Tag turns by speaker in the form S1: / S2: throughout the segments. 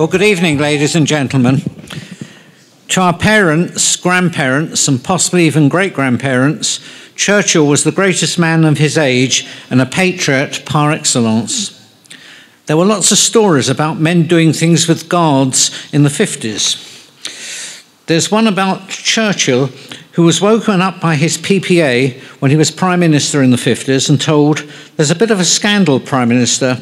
S1: Well, good evening, ladies and gentlemen. To our parents, grandparents, and possibly even great grandparents, Churchill was the greatest man of his age and a patriot par excellence. There were lots of stories about men doing things with guards in the 50s. There's one about Churchill who was woken up by his PPA when he was Prime Minister in the 50s and told, There's a bit of a scandal, Prime Minister.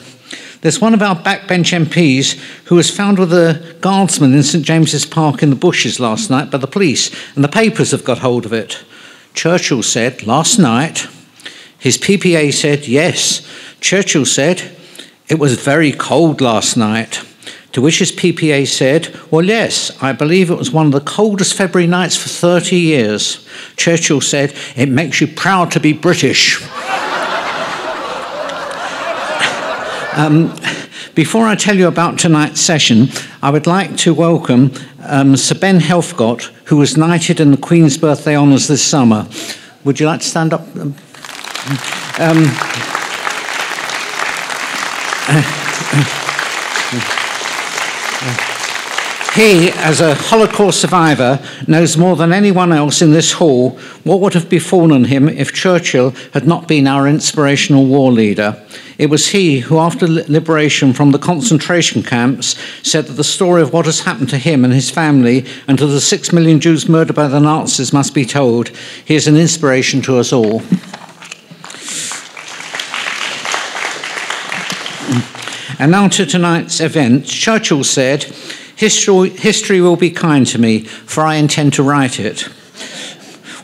S1: There's one of our backbench MPs who was found with a guardsman in St James's Park in the bushes last night by the police, and the papers have got hold of it. Churchill said, Last night. His PPA said, Yes. Churchill said, It was very cold last night. To which his PPA said, Well, yes, I believe it was one of the coldest February nights for 30 years. Churchill said, It makes you proud to be British. Um, before I tell you about tonight's session, I would like to welcome um, Sir Ben Helfgott, who was knighted in the Queen's Birthday Honours this summer. Would you like to stand up? Um, he, as a Holocaust survivor, knows more than anyone else in this hall what would have befallen him if Churchill had not been our inspirational war leader. It was he who, after liberation from the concentration camps, said that the story of what has happened to him and his family and to the six million Jews murdered by the Nazis must be told. He is an inspiration to us all. And now to tonight's event. Churchill said, history, history will be kind to me, for I intend to write it.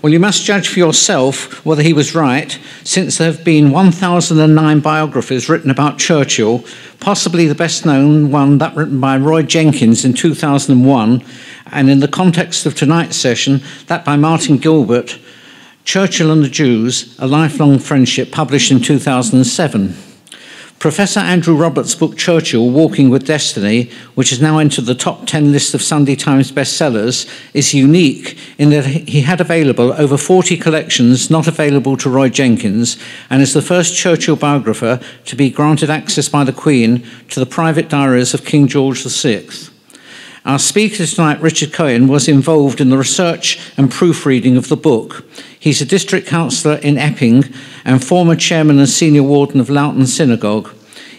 S1: Well, you must judge for yourself whether he was right, since there have been 1,009 biographies written about Churchill, possibly the best known one, that written by Roy Jenkins in 2001, and in the context of tonight's session, that by Martin Gilbert, Churchill and the Jews, A Lifelong Friendship, published in 2007. Professor Andrew Roberts' book Churchill, Walking with Destiny, which has now entered the top 10 list of Sunday Times bestsellers, is unique in that he had available over 40 collections not available to Roy Jenkins and is the first Churchill biographer to be granted access by the Queen to the private diaries of King George VI. Our speaker tonight, Richard Cohen, was involved in the research and proofreading of the book. He's a district councillor in Epping and former chairman and senior warden of Loughton Synagogue.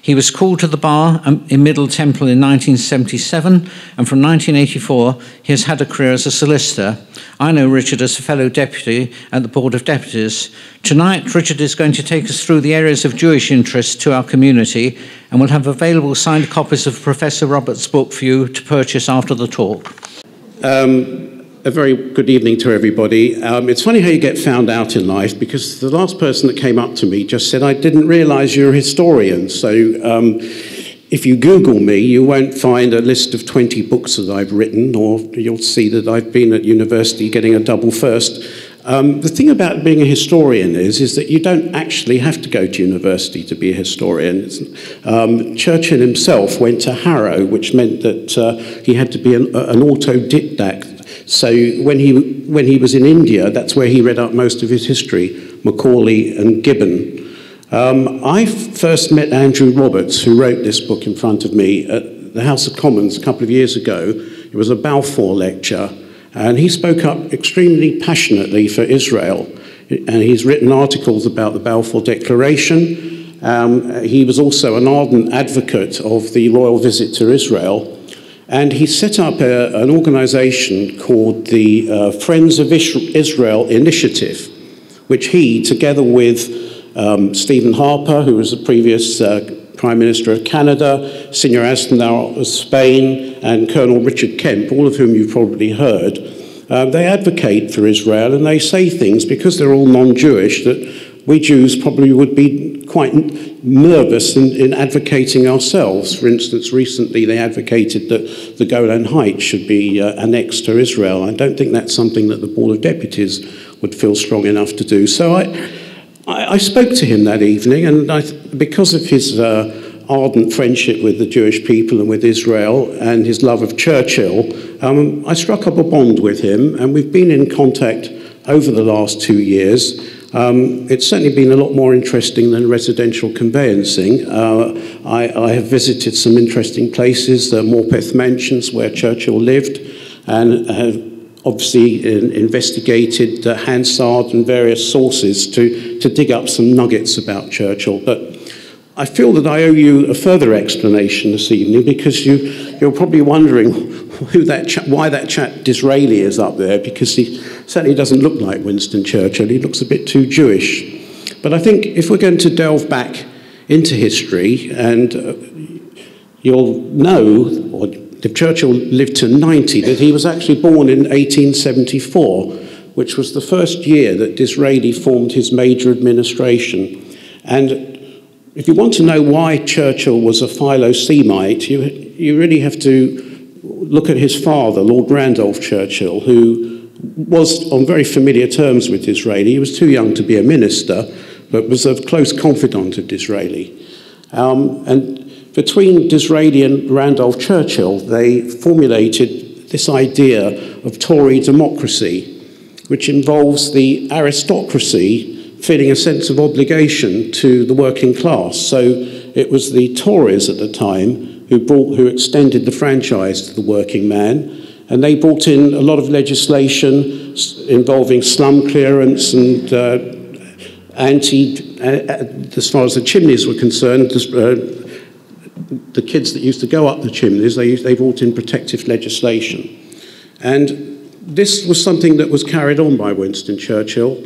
S1: He was called to the bar um, in Middle Temple in 1977, and from 1984 he has had a career as a solicitor. I know Richard as a fellow deputy at the Board of Deputies. Tonight, Richard is going to take us through the areas of Jewish interest to our community, and we'll have available signed copies of Professor Roberts' book for you to purchase after the talk.
S2: Um, a very good evening to everybody. Um, it's funny how you get found out in life because the last person that came up to me just said, I didn't realize you're a historian. So um, if you Google me, you won't find a list of 20 books that I've written, or you'll see that I've been at university getting a double first. Um, the thing about being a historian is, is that you don't actually have to go to university to be a historian. Um, Churchill himself went to Harrow, which meant that uh, he had to be an, an autodidact so when he, when he was in India, that's where he read up most of his history, Macaulay and Gibbon. Um, I first met Andrew Roberts, who wrote this book in front of me at the House of Commons a couple of years ago. It was a Balfour lecture, and he spoke up extremely passionately for Israel. And he's written articles about the Balfour Declaration. Um, he was also an ardent advocate of the royal visit to Israel and he set up a, an organization called the uh, Friends of Israel Initiative, which he, together with um, Stephen Harper, who was the previous uh, Prime Minister of Canada, Senor Aznar of Spain, and Colonel Richard Kemp, all of whom you've probably heard, uh, they advocate for Israel and they say things because they're all non Jewish that we Jews probably would be quite nervous in, in, advocating ourselves. For instance, recently they advocated that the Golan Heights should be uh, annexed to Israel. I don't think that's something that the Board of Deputies would feel strong enough to do. So I, I, I spoke to him that evening, and I, because of his uh, ardent friendship with the Jewish people and with Israel and his love of Churchill, um, I struck up a bond with him, and we've been in contact over the last two years. Um, it's certainly been a lot more interesting than residential conveyancing. Uh, I, I, have visited some interesting places, the Morpeth Mansions where Churchill lived, and have obviously in, investigated uh, Hansard and various sources to, to dig up some nuggets about Churchill. But I feel that I owe you a further explanation this evening because you, you're probably wondering who that why that chap Disraeli is up there because he certainly doesn't look like Winston Churchill. He looks a bit too Jewish. But I think if we're going to delve back into history, and uh, you'll know, or if Churchill lived to 90, that he was actually born in 1874, which was the first year that Disraeli formed his major administration. And if you want to know why Churchill was a Philo-Semite, you, you really have to look at his father, Lord Randolph Churchill, who was on very familiar terms with Disraeli. He was too young to be a minister, but was a close confidant of Disraeli. Um, and between Disraeli and Randolph Churchill, they formulated this idea of Tory democracy, which involves the aristocracy feeling a sense of obligation to the working class. So it was the Tories at the time who, brought, who extended the franchise to the working man and they brought in a lot of legislation involving slum clearance and uh, anti, uh, uh, as far as the chimneys were concerned, uh, the kids that used to go up the chimneys, they, they brought in protective legislation. And this was something that was carried on by Winston Churchill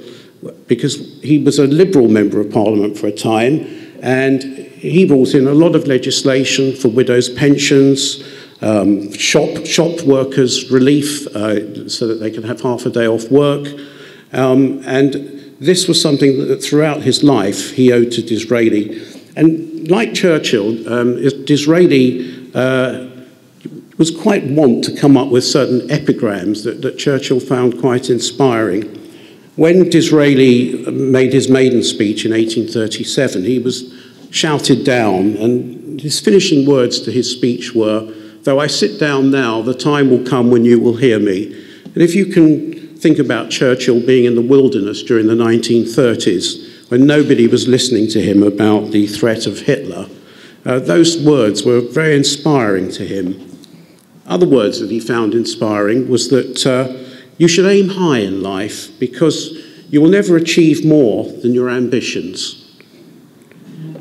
S2: because he was a Liberal Member of Parliament for a time and he brought in a lot of legislation for widows' pensions, um, shop, shop workers relief uh, so that they can have half a day off work. Um, and this was something that throughout his life he owed to Disraeli. And like Churchill, um, Disraeli uh, was quite wont to come up with certain epigrams that, that Churchill found quite inspiring. When Disraeli made his maiden speech in 1837, he was shouted down, and his finishing words to his speech were, Though I sit down now, the time will come when you will hear me. And if you can think about Churchill being in the wilderness during the 1930s, when nobody was listening to him about the threat of Hitler, uh, those words were very inspiring to him. Other words that he found inspiring was that uh, you should aim high in life because you will never achieve more than your ambitions.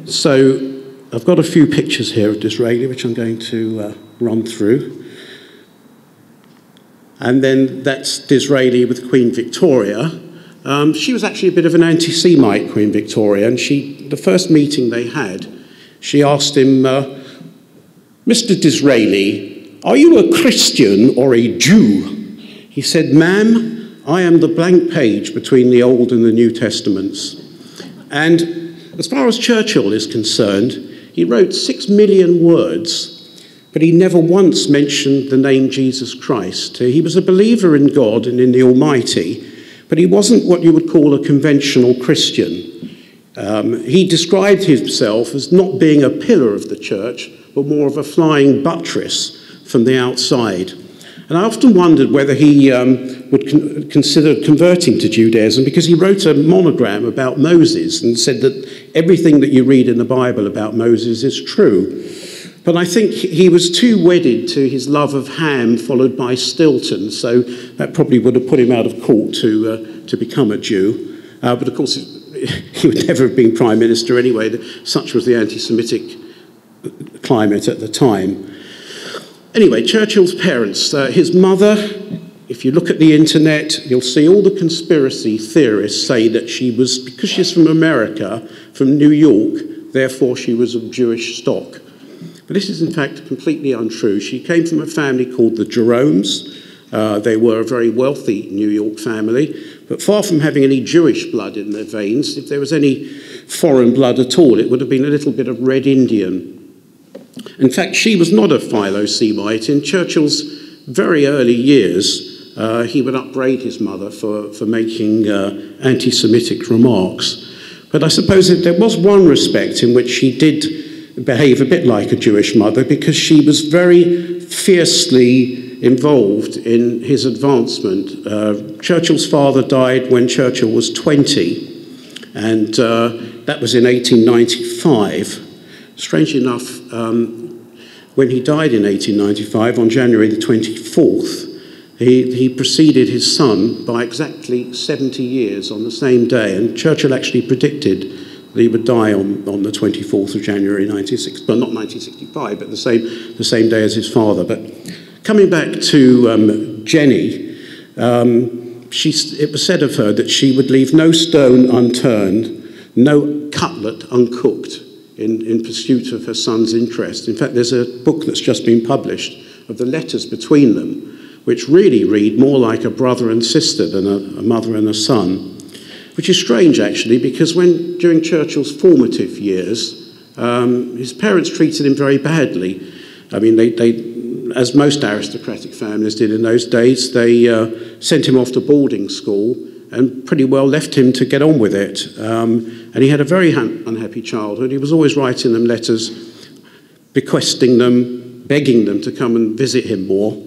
S2: So I've got a few pictures here of Disraeli, which I'm going to uh, run through. And then that's Disraeli with Queen Victoria. Um, she was actually a bit of an anti-Semite, Queen Victoria, and she, the first meeting they had, she asked him, uh, Mr. Disraeli, are you a Christian or a Jew? He said, Ma'am, I am the blank page between the Old and the New Testaments. And as far as Churchill is concerned, he wrote six million words but he never once mentioned the name Jesus Christ. He was a believer in God and in the Almighty, but he wasn't what you would call a conventional Christian. Um, he described himself as not being a pillar of the church, but more of a flying buttress from the outside. And I often wondered whether he um, would con- consider converting to Judaism because he wrote a monogram about Moses and said that everything that you read in the Bible about Moses is true. But I think he was too wedded to his love of ham, followed by Stilton, so that probably would have put him out of court to, uh, to become a Jew. Uh, but of course, he would never have been prime minister anyway. Such was the anti Semitic climate at the time. Anyway, Churchill's parents, uh, his mother, if you look at the internet, you'll see all the conspiracy theorists say that she was, because she's from America, from New York, therefore she was of Jewish stock. But this is, in fact, completely untrue. She came from a family called the Jeromes. Uh, they were a very wealthy New York family, but far from having any Jewish blood in their veins, if there was any foreign blood at all, it would have been a little bit of red Indian. In fact, she was not a Philo-Semite. In Churchill's very early years, uh, he would upbraid his mother for, for making uh, anti Semitic remarks. But I suppose that there was one respect in which she did behave a bit like a Jewish mother because she was very fiercely involved in his advancement. Uh, Churchill's father died when Churchill was 20, And uh, that was in 1895. Strangely enough, um, when he died in 1895, on January the 24th, he, he preceded his son by exactly 70 years on the same day. And Churchill actually predicted that he would die on, on the 24th of January 1960, well, not 1965, but the same, the same day as his father. But coming back to um, Jennie, um, she, it was said of her that she would leave no stone unturned, no cutlet uncooked in, in pursuit of her son's interest. In fact, there's a book that's just been published of the letters between them, which really read more like a brother and sister than a, a mother and a son. Which is strange, actually, because when during Churchill's formative years, um, his parents treated him very badly. I mean, they, they, as most aristocratic families did in those days, they uh, sent him off to boarding school and pretty well left him to get on with it. Um, and he had a very unhappy childhood. He was always writing them letters, bequesting them, begging them to come and visit him more,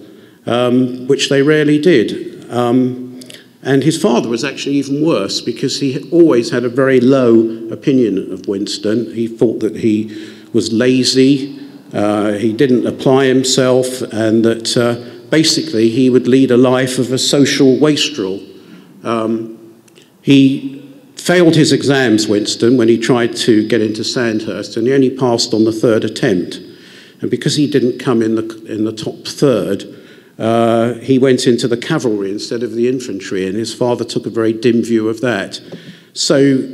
S2: um, which they rarely did. Um, and his father was actually even worse because he always had a very low opinion of Winston. He thought that he was lazy, uh, he didn't apply himself, and that uh, basically he would lead a life of a social wastrel. Um, he failed his exams, Winston, when he tried to get into Sandhurst, and he only passed on the third attempt. And because he didn't come in the, in the top third, uh, he went into the cavalry instead of the infantry, and his father took a very dim view of that. So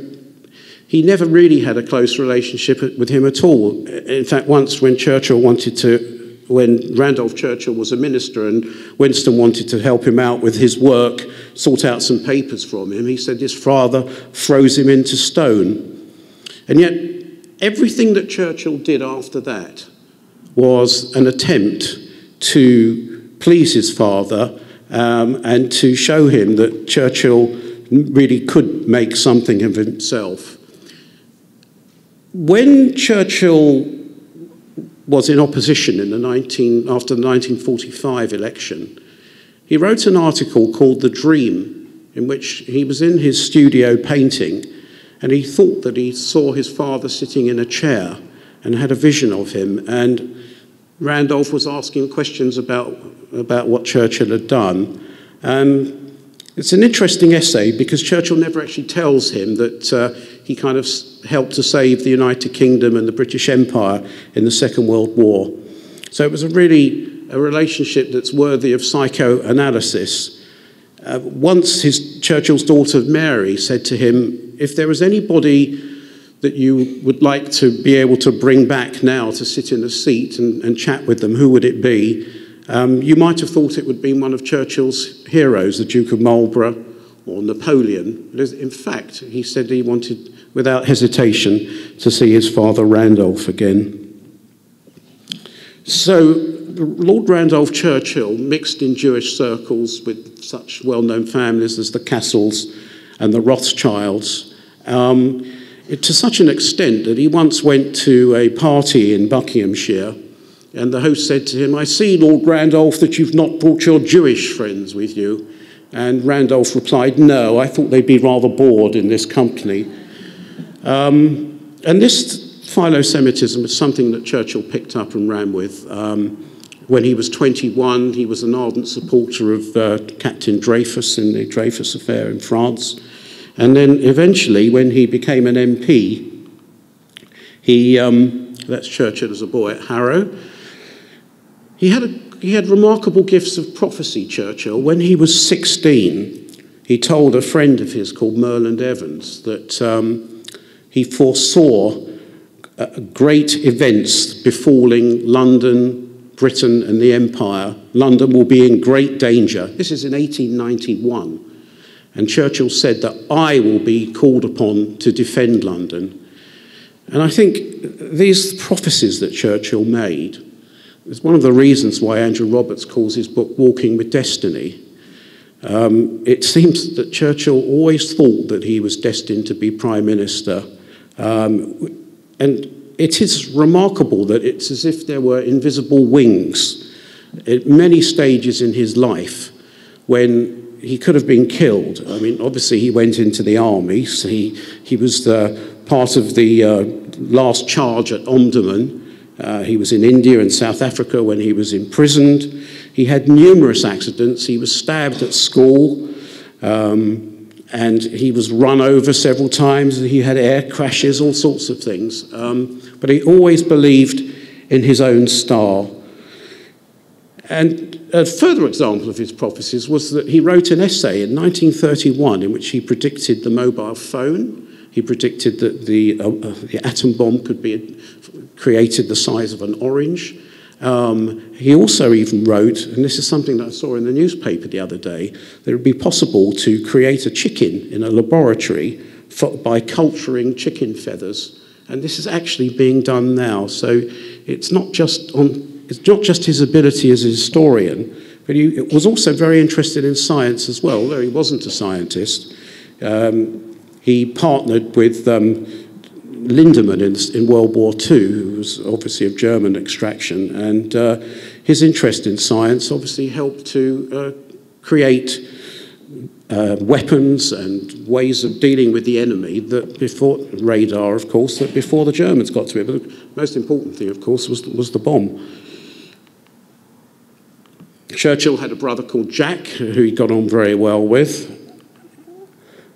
S2: he never really had a close relationship with him at all. In fact, once when Churchill wanted to when Randolph Churchill was a minister and Winston wanted to help him out with his work, sort out some papers from him, he said his father froze him into stone. And yet, everything that Churchill did after that was an attempt to please his father um, and to show him that Churchill really could make something of himself. When Churchill was in opposition in the 19, after the 1945 election, he wrote an article called The Dream, in which he was in his studio painting and he thought that he saw his father sitting in a chair and had a vision of him. And Randolph was asking questions about, about what Churchill had done. Um, it's an interesting essay because Churchill never actually tells him that uh, he kind of helped to save the United Kingdom and the British Empire in the Second World War. So it was a really a relationship that's worthy of psychoanalysis. Uh, once his Churchill's daughter Mary said to him, "If there was anybody that you would like to be able to bring back now to sit in a seat and, and chat with them, who would it be?" Um, you might have thought it would be one of Churchill's heroes, the Duke of Marlborough or Napoleon. In fact, he said he wanted without hesitation to see his father Randolph again. So, Lord Randolph Churchill mixed in Jewish circles with such well known families as the Cassels and the Rothschilds. Um, it, to such an extent that he once went to a party in Buckinghamshire, and the host said to him, I see, Lord Randolph, that you've not brought your Jewish friends with you. And Randolph replied, No, I thought they'd be rather bored in this company. Um, and this philo-Semitism was something that Churchill picked up and ran with. Um, when he was 21, he was an ardent supporter of uh, Captain Dreyfus in the Dreyfus affair in France. And then eventually, when he became an MP, he, um, that's Churchill as a boy at Harrow, he had, a, he had remarkable gifts of prophecy, Churchill. When he was 16, he told a friend of his called Murland Evans that um, he foresaw uh, great events befalling London, Britain, and the Empire. London will be in great danger. This is in 1891. And Churchill said that I will be called upon to defend London. And I think these prophecies that Churchill made is one of the reasons why Andrew Roberts calls his book Walking with Destiny. Um, it seems that Churchill always thought that he was destined to be Prime Minister um, and it is remarkable that it's as if there were invisible wings at many stages in his life when he could have been killed. I mean, obviously, he went into the army. So he, he was the, part of the uh, last charge at Omdurman. Uh, he was in India and South Africa when he was imprisoned. He had numerous accidents. He was stabbed at school. Um, and he was run over several times. He had air crashes, all sorts of things. Um, but he always believed in his own star. And a further example of his prophecies was that he wrote an essay in 1931 in which he predicted the mobile phone. He predicted that the, uh, uh, the atom bomb could be created the size of an orange. Um, he also even wrote, and this is something that I saw in the newspaper the other day, that it would be possible to create a chicken in a laboratory for, by culturing chicken feathers. And this is actually being done now. So it's not just, on, it's not just his ability as a historian, but he was also very interested in science as well, though he wasn't a scientist. Um, he partnered with um, Lindemann in, in, World War II, who was obviously of German extraction, and uh, his interest in science obviously helped to uh, create uh, weapons and ways of dealing with the enemy that before radar, of course, that before the Germans got to it. But the most important thing, of course, was, was the bomb. Churchill had a brother called Jack, who he got on very well with.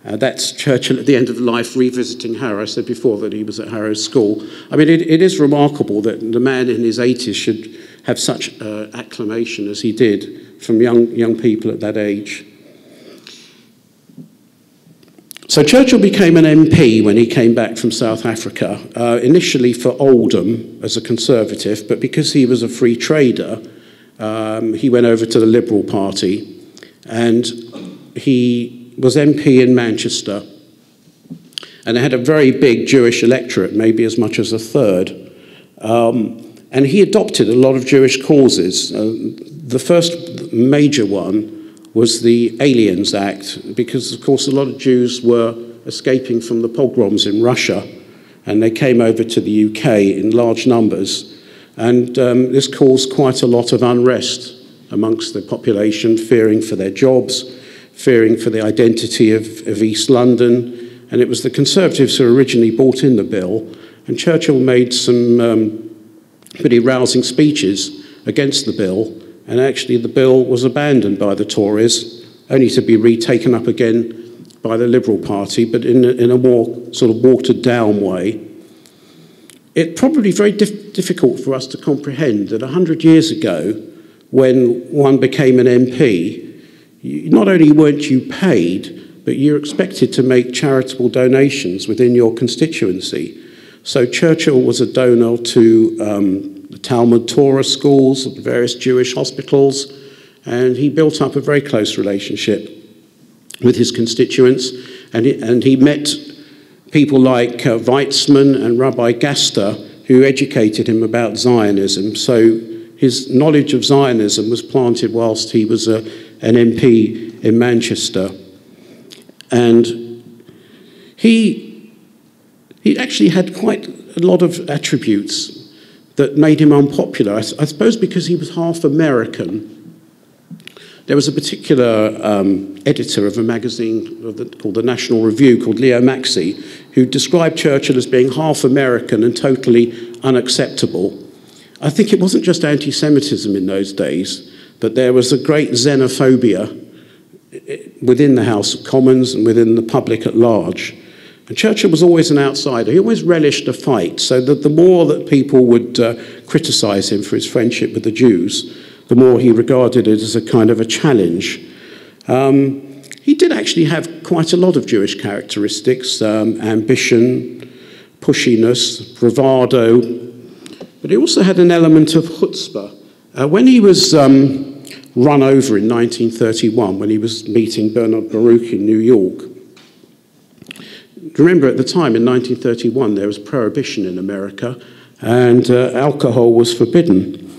S2: Uh, that's Churchill at the end of life revisiting Harrow. I said before that he was at Harrow School. I mean, it, it is remarkable that the man in his 80s should have such uh, acclamation as he did from young, young people at that age. So Churchill became an MP when he came back from South Africa, uh, initially for Oldham as a Conservative, but because he was a free trader, um, he went over to the Liberal Party and he was MP in Manchester, and it had a very big Jewish electorate, maybe as much as a third. Um, and he adopted a lot of Jewish causes. Uh, the first major one was the Aliens Act, because, of course, a lot of Jews were escaping from the pogroms in Russia, and they came over to the UK in large numbers. And um, this caused quite a lot of unrest amongst the population, fearing for their jobs fearing for the identity of, of East London. And it was the Conservatives who originally brought in the bill. And Churchill made some um, pretty rousing speeches against the bill. And actually, the bill was abandoned by the Tories, only to be retaken up again by the Liberal Party, but in a, in a more sort of watered down way. It's probably very dif difficult for us to comprehend that 100 years ago, when one became an MP, not only weren't you paid, but you're expected to make charitable donations within your constituency. So Churchill was a donor to um, the Talmud Torah schools, various Jewish hospitals, and he built up a very close relationship with his constituents, and he, and he met people like uh, Weizmann and Rabbi Gaster, who educated him about Zionism. So his knowledge of Zionism was planted whilst he was a an MP in Manchester. And he, he actually had quite a lot of attributes that made him unpopular. I, I suppose because he was half American. There was a particular um, editor of a magazine called the National Review called Leo Maxse who described Churchill as being half American and totally unacceptable. I think it wasn't just anti Semitism in those days but there was a great xenophobia within the House of Commons and within the public at large. And Churchill was always an outsider. He always relished a fight, so that the more that people would uh, criticize him for his friendship with the Jews, the more he regarded it as a kind of a challenge. Um, he did actually have quite a lot of Jewish characteristics um, ambition, pushiness, bravado, but he also had an element of chutzpah. Uh, when he was um, run over in 1931 when he was meeting Bernard Baruch in New York. Remember, at the time in 1931, there was prohibition in America and uh, alcohol was forbidden.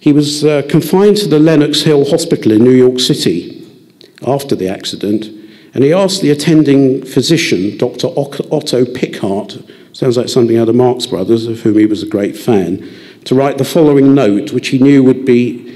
S2: He was uh, confined to the Lenox Hill Hospital in New York City after the accident, and he asked the attending physician, Dr. Otto Pickhardt, sounds like something out of Marx Brothers, of whom he was a great fan, to write the following note, which he knew would be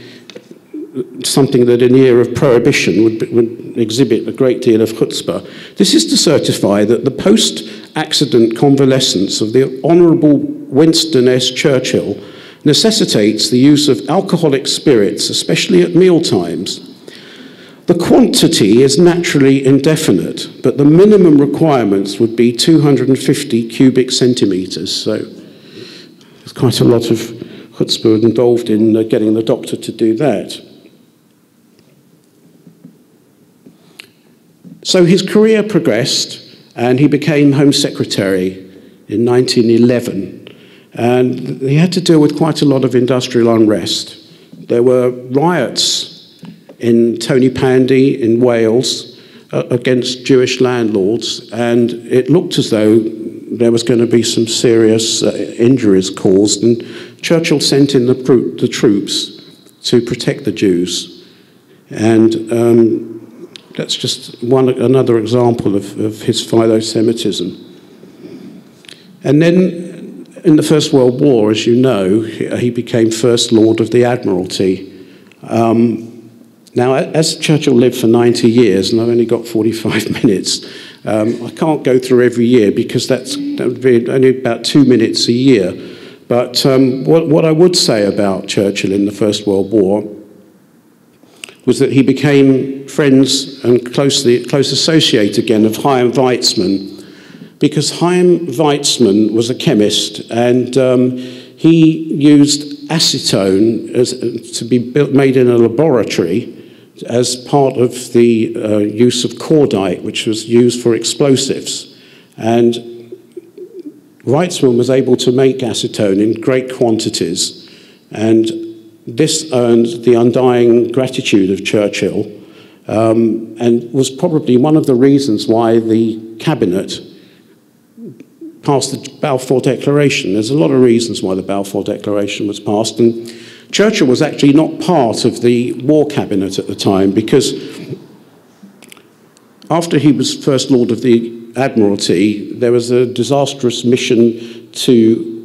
S2: something that in the year of prohibition would, would exhibit a great deal of chutzpah. This is to certify that the post-accident convalescence of the Honourable Winston S. Churchill necessitates the use of alcoholic spirits, especially at meal times. The quantity is naturally indefinite, but the minimum requirements would be 250 cubic centimetres. So there's quite a lot of chutzpah involved in uh, getting the doctor to do that. So his career progressed, and he became Home Secretary in 1911. And he had to deal with quite a lot of industrial unrest. There were riots in Tonypandy in Wales uh, against Jewish landlords, and it looked as though there was going to be some serious uh, injuries caused. And Churchill sent in the, the troops to protect the Jews. And um, that's just one, another example of, of his philo-Semitism. And then in the First World War, as you know, he became First Lord of the Admiralty. Um, now, as Churchill lived for 90 years, and I've only got 45 minutes, um, I can't go through every year because that's, that would be only about two minutes a year. But um, what, what I would say about Churchill in the First World War was that he became friends and closely, close associate again of Chaim Weizmann, because Chaim Weizmann was a chemist and um, he used acetone as, to be built, made in a laboratory as part of the uh, use of cordite, which was used for explosives. And Weizmann was able to make acetone in great quantities, and this earned the undying gratitude of Churchill um, and was probably one of the reasons why the cabinet passed the Balfour Declaration. There's a lot of reasons why the Balfour Declaration was passed, and Churchill was actually not part of the war cabinet at the time because after he was First Lord of the Admiralty, there was a disastrous mission to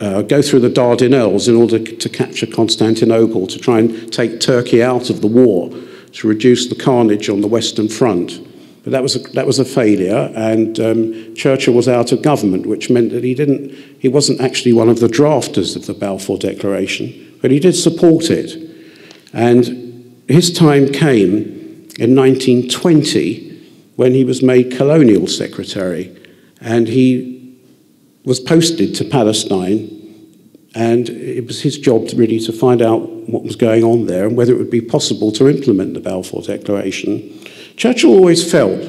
S2: uh, go through the Dardanelles in order to capture Constantinople, to try and take Turkey out of the war, to reduce the carnage on the Western Front. But that was a, that was a failure, and um, Churchill was out of government, which meant that he, didn't, he wasn't actually one of the drafters of the Balfour Declaration, but he did support it. And his time came in 1920 when he was made colonial secretary, and he was posted to Palestine, and it was his job to really to find out what was going on there and whether it would be possible to implement the Balfour Declaration. Churchill always felt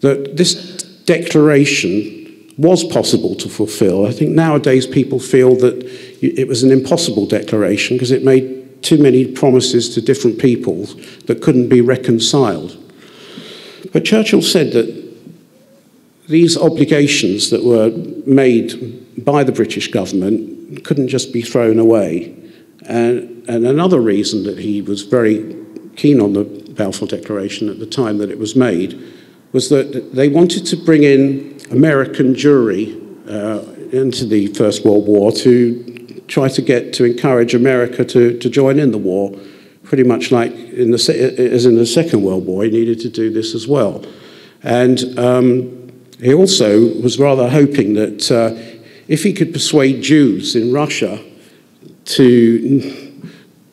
S2: that this declaration was possible to fulfill. I think nowadays people feel that it was an impossible declaration because it made too many promises to different people that couldn't be reconciled. But Churchill said that these obligations that were made by the British government couldn't just be thrown away. And, and another reason that he was very keen on the Balfour Declaration at the time that it was made was that they wanted to bring in American Jewry uh, into the First World War to try to get to encourage America to, to join in the war, pretty much like in the, as in the Second World War, he needed to do this as well. And um, he also was rather hoping that uh, if he could persuade Jews in Russia to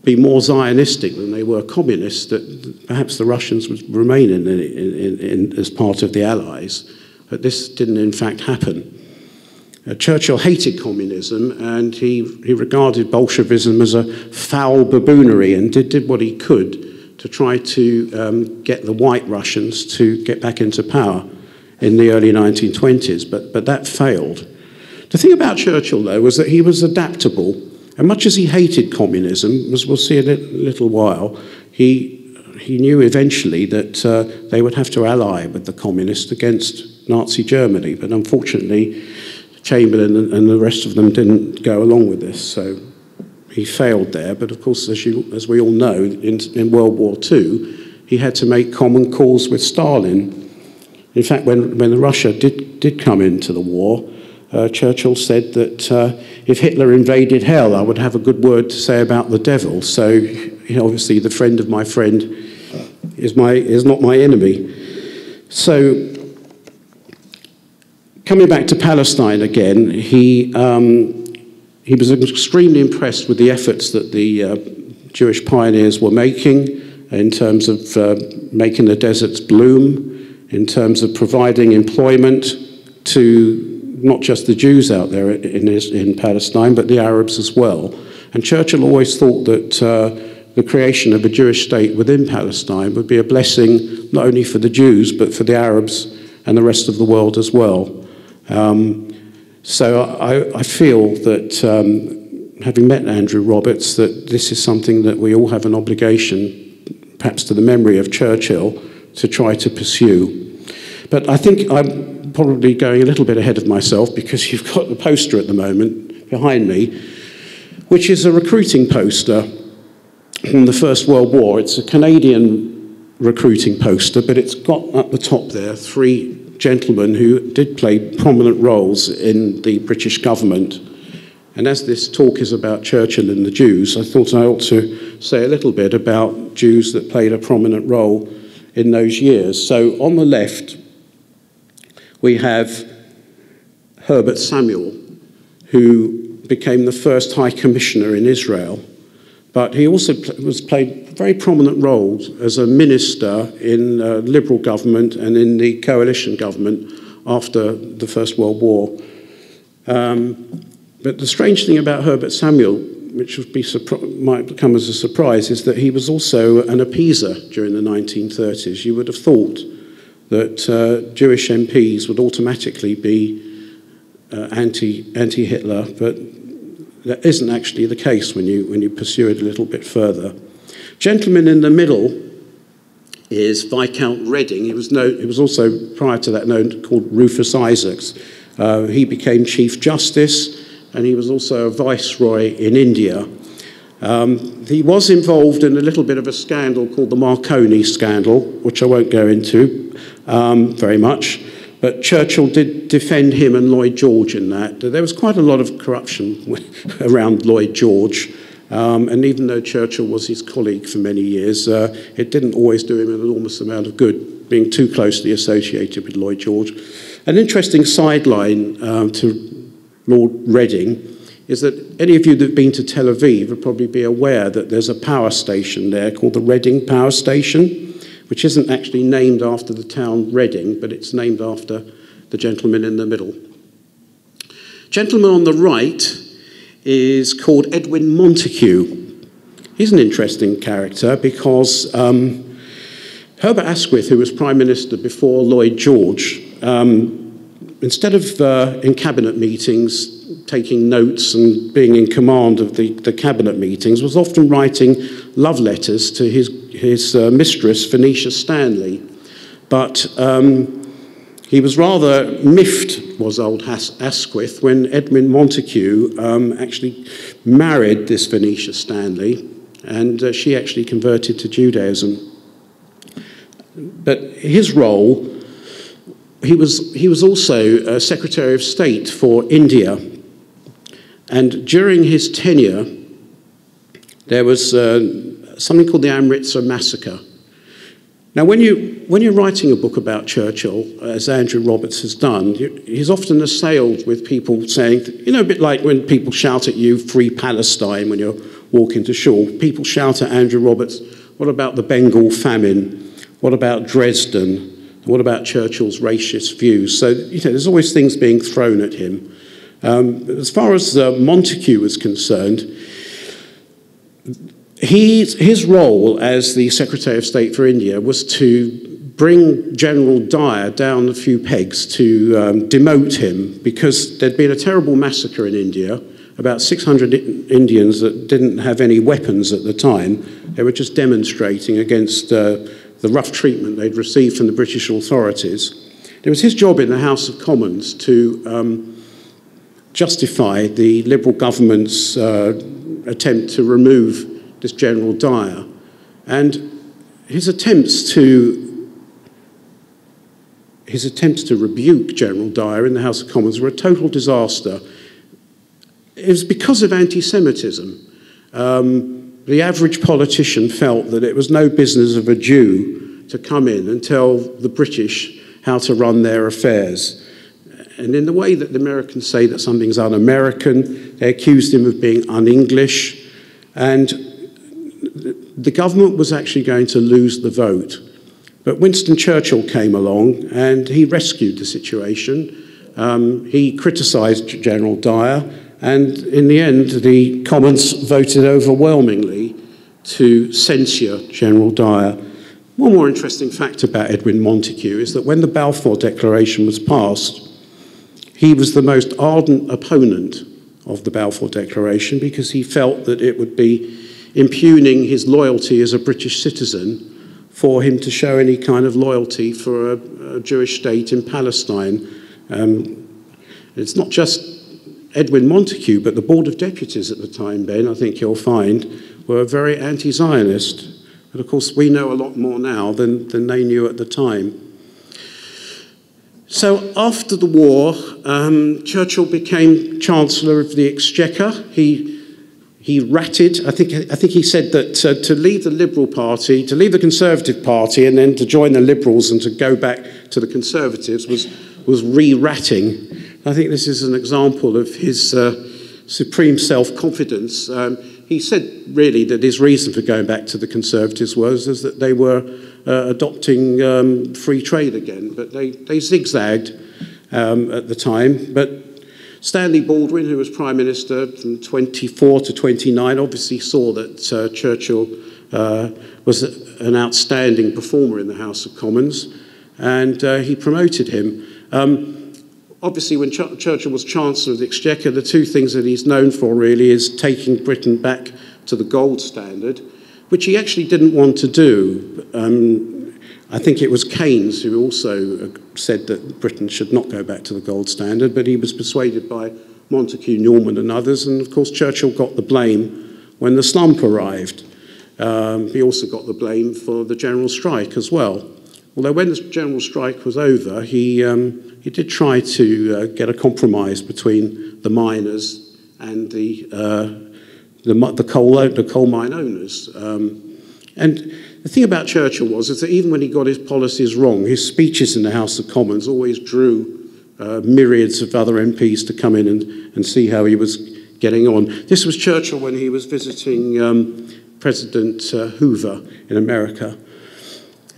S2: be more Zionistic than they were communists, that perhaps the Russians would remain in, in, in, as part of the Allies. But this didn't, in fact, happen. Uh, Churchill hated communism and he, he regarded Bolshevism as a foul baboonery and did, did what he could to try to um, get the white Russians to get back into power in the early 1920s, but, but that failed. The thing about Churchill, though, was that he was adaptable, and much as he hated communism, as we'll see in a little while, he, he knew eventually that uh, they would have to ally with the communists against Nazi Germany, but unfortunately, Chamberlain and the rest of them didn't go along with this, so he failed there. But of course, as, you, as we all know, in, in World War II, he had to make common cause with Stalin in fact, when, when Russia did, did come into the war, uh, Churchill said that uh, if Hitler invaded hell, I would have a good word to say about the devil. So you know, obviously the friend of my friend is, my, is not my enemy. So, coming back to Palestine again, he, um, he was extremely impressed with the efforts that the uh, Jewish pioneers were making in terms of uh, making the deserts bloom, in terms of providing employment to not just the Jews out there in, in Palestine, but the Arabs as well. And Churchill always thought that uh, the creation of a Jewish state within Palestine would be a blessing not only for the Jews, but for the Arabs and the rest of the world as well. Um, so I, I, feel that, um, having met Andrew Roberts, that this is something that we all have an obligation, perhaps to the memory of Churchill, to try to pursue. But I think I'm probably going a little bit ahead of myself because you've got the poster at the moment behind me, which is a recruiting poster from the First World War. It's a Canadian recruiting poster, but it's got at the top there three gentlemen who did play prominent roles in the British government. And as this talk is about Churchill and the Jews, I thought I ought to say a little bit about Jews that played a prominent role in those years. So on the left, we have Herbert Samuel, who became the first High Commissioner in Israel but he also was played very prominent roles as a minister in uh, Liberal government and in the coalition government after the First World War. Um, but the strange thing about Herbert Samuel, which would be might come as a surprise, is that he was also an appeaser during the 1930s. You would have thought that uh, Jewish MPs would automatically be uh, anti, anti-Hitler, but that isn't actually the case when you, when you pursue it a little bit further. Gentleman in the middle is Viscount Reading. He was, known, he was also, prior to that, known called Rufus Isaacs. Uh, he became Chief Justice and he was also a Viceroy in India. Um, he was involved in a little bit of a scandal called the Marconi scandal, which I won't go into um, very much. But Churchill did defend him and Lloyd George in that. There was quite a lot of corruption around Lloyd George. Um, and even though Churchill was his colleague for many years, uh, it didn't always do him an enormous amount of good, being too closely associated with Lloyd George. An interesting sideline um, to Lord Reading is that any of you that have been to Tel Aviv would probably be aware that there's a power station there called the Reading Power Station which isn't actually named after the town Reading, but it's named after the gentleman in the middle. Gentleman on the right is called Edwin Montagu. He's an interesting character because um, Herbert Asquith, who was Prime Minister before Lloyd George, um, instead of uh, in cabinet meetings taking notes and being in command of the, the cabinet meetings, was often writing love letters to his his uh, mistress, Venetia Stanley. But um, he was rather miffed, was old As- Asquith, when Edmund Montagu um, actually married this Venetia Stanley, and uh, she actually converted to Judaism. But his role, he was, he was also Secretary of State for India. And during his tenure, there was uh, something called the Amritsar Massacre. Now, when, you, when you're writing a book about Churchill, as Andrew Roberts has done, he's often assailed with people saying, you know, a bit like when people shout at you, Free Palestine, when you're walking to shore. People shout at Andrew Roberts, what about the Bengal famine? What about Dresden? What about Churchill's racist views? So, you know, there's always things being thrown at him. Um, as far as uh, Montagu is concerned, he, his role as the Secretary of State for India was to bring General Dyer down a few pegs to um, demote him because there'd been a terrible massacre in India. About 600 Indians that didn't have any weapons at the time. They were just demonstrating against uh, the rough treatment they'd received from the British authorities. It was his job in the House of Commons to um, justify the Liberal government's uh, attempt to remove this General Dyer. And his attempts to his attempts to rebuke General Dyer in the House of Commons were a total disaster. It was because of anti-Semitism. Um, the average politician felt that it was no business of a Jew to come in and tell the British how to run their affairs. And in the way that the Americans say that something's un American, they accused him of being un English. And the government was actually going to lose the vote. But Winston Churchill came along and he rescued the situation. Um, he criticised General Dyer, and in the end, the Commons voted overwhelmingly to censure General Dyer. One more interesting fact about Edwin Montagu is that when the Balfour Declaration was passed, he was the most ardent opponent of the Balfour Declaration because he felt that it would be impugning his loyalty as a British citizen for him to show any kind of loyalty for a, a Jewish state in Palestine. Um, it's not just Edwin Montagu, but the Board of Deputies at the time, Ben, I think you'll find, were very anti Zionist. But of course, we know a lot more now than, than they knew at the time. So after the war, um, Churchill became Chancellor of the Exchequer. He he ratted. I think, I think he said that uh, to leave the Liberal Party, to leave the Conservative Party, and then to join the Liberals and to go back to the Conservatives was, was re ratting. I think this is an example of his uh, supreme self confidence. Um, he said really that his reason for going back to the Conservatives was is that they were uh, adopting um, free trade again, but they, they zigzagged um, at the time. But Stanley Baldwin, who was Prime Minister from 24 to 29, obviously saw that uh, Churchill uh, was an outstanding performer in the House of Commons, and uh, he promoted him. Um, obviously, when Ch Churchill was Chancellor of the Exchequer, the two things that he's known for really is taking Britain back to the gold standard, which he actually didn't want to do. Um, I think it was Keynes who also uh, said that Britain should not go back to the gold standard, but he was persuaded by Montagu, Norman, and others. And of course, Churchill got the blame when the slump arrived. Um, he also got the blame for the general strike as well. Although when the general strike was over, he, um, he did try to uh, get a compromise between the miners and the, uh, the, the, coal, the coal mine owners. Um, and the thing about Churchill was is that even when he got his policies wrong, his speeches in the House of Commons always drew uh, myriads of other MPs to come in and, and see how he was getting on. This was Churchill when he was visiting um, President uh, Hoover in America.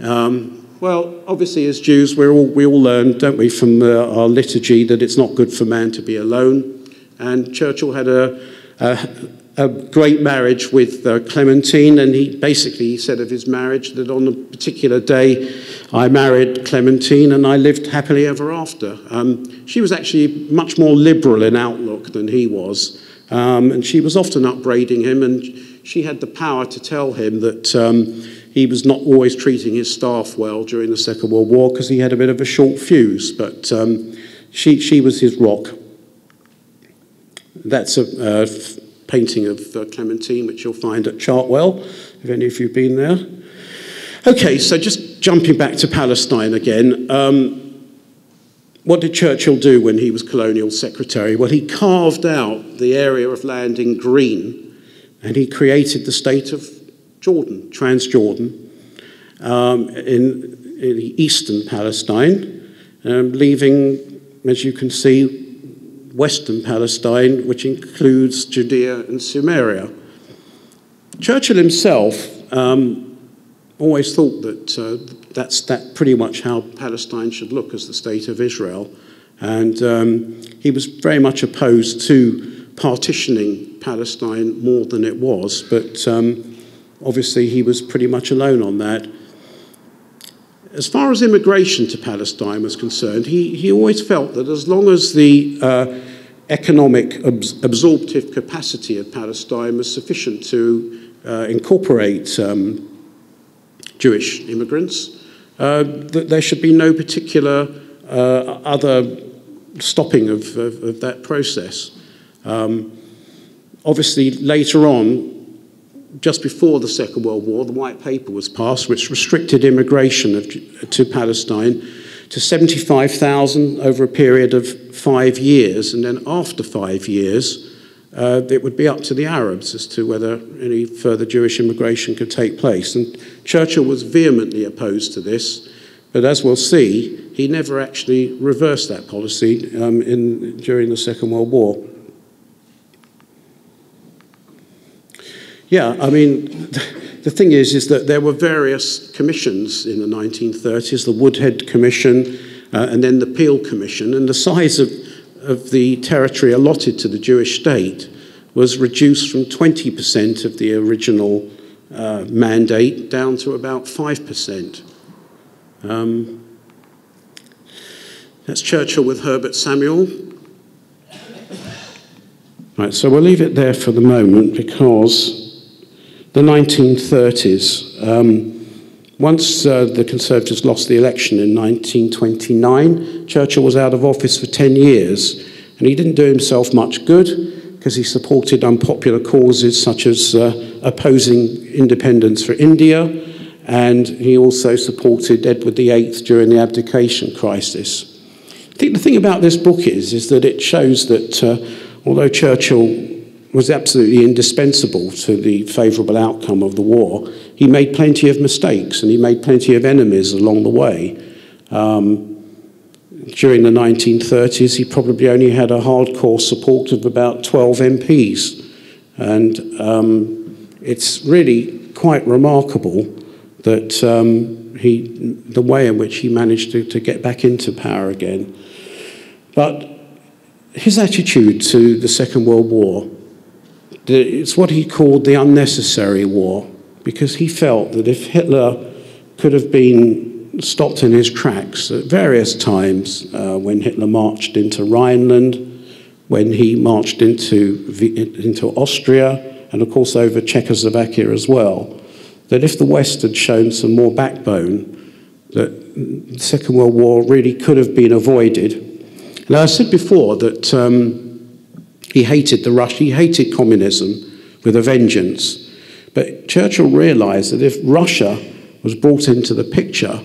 S2: Um, well, obviously, as Jews, we all, we all learn, don't we, from uh, our liturgy that it's not good for man to be alone. And Churchill had a, a, a great marriage with uh, Clementine, and he basically said of his marriage that on a particular day I married Clementine and I lived happily ever after. Um, she was actually much more liberal in outlook than he was, um, and she was often upbraiding him, and she had the power to tell him that. Um, he was not always treating his staff well during the Second World War because he had a bit of a short fuse, but um, she, she was his rock. That's a, uh, painting of uh, Clementine, which you'll find at Chartwell, if any of you have been there. Okay, so just jumping back to Palestine again. Um, what did Churchill do when he was colonial secretary? Well, he carved out the area of land in green and he created the state of Jordan, Transjordan, um, in, in eastern Palestine, um, leaving, as you can see, western Palestine, which includes Judea and Samaria. Churchill himself um, always thought that uh, that's that pretty much how Palestine should look as the state of Israel. And um, he was very much opposed to partitioning Palestine more than it was, but um, obviously he was pretty much alone on that. As far as immigration to Palestine was concerned, he, he always felt that as long as the uh, economic abs absorptive capacity of Palestine was sufficient to uh, incorporate um, Jewish immigrants, uh, that there should be no particular uh, other stopping of, of, of that process. Um, obviously, later on, just before the Second World War, the White Paper was passed, which restricted immigration of, to Palestine to 75,000 over a period of five years. And then after five years, uh, it would be up to the Arabs as to whether any further Jewish immigration could take place. And Churchill was vehemently opposed to this, but as we'll see, he never actually reversed that policy um, in, during the Second World War. Yeah, I mean, the thing is, is that there were various commissions in the 1930s, the Woodhead Commission, uh, and then the Peel Commission, and the size of of the territory allotted to the Jewish state was reduced from 20% of the original uh, mandate down to about 5%. Um, that's Churchill with Herbert Samuel. Right, so we'll leave it there for the moment because the 1930s, um, once uh, the Conservatives lost the election in 1929, Churchill was out of office for 10 years, and he didn't do himself much good because he supported unpopular causes such as uh, opposing independence for India, and he also supported Edward VIII during the abdication crisis. I think the thing about this book is, is that it shows that uh, although Churchill was absolutely indispensable to the favourable outcome of the war, he made plenty of mistakes and he made plenty of enemies along the way. Um, during the 1930s, he probably only had a hardcore support of about 12 MPs. And um, it's really quite remarkable that um, he, the way in which he managed to, to get back into power again. But his attitude to the Second World War it's what he called the unnecessary war, because he felt that if Hitler could have been stopped in his tracks at various times uh, when Hitler marched into Rhineland, when he marched into, into Austria, and of course over Czechoslovakia as well, that if the West had shown some more backbone, that the Second World War really could have been avoided. Now, I said before that um, he hated the Rush, he hated communism with a vengeance. But Churchill realized that if Russia was brought into the picture,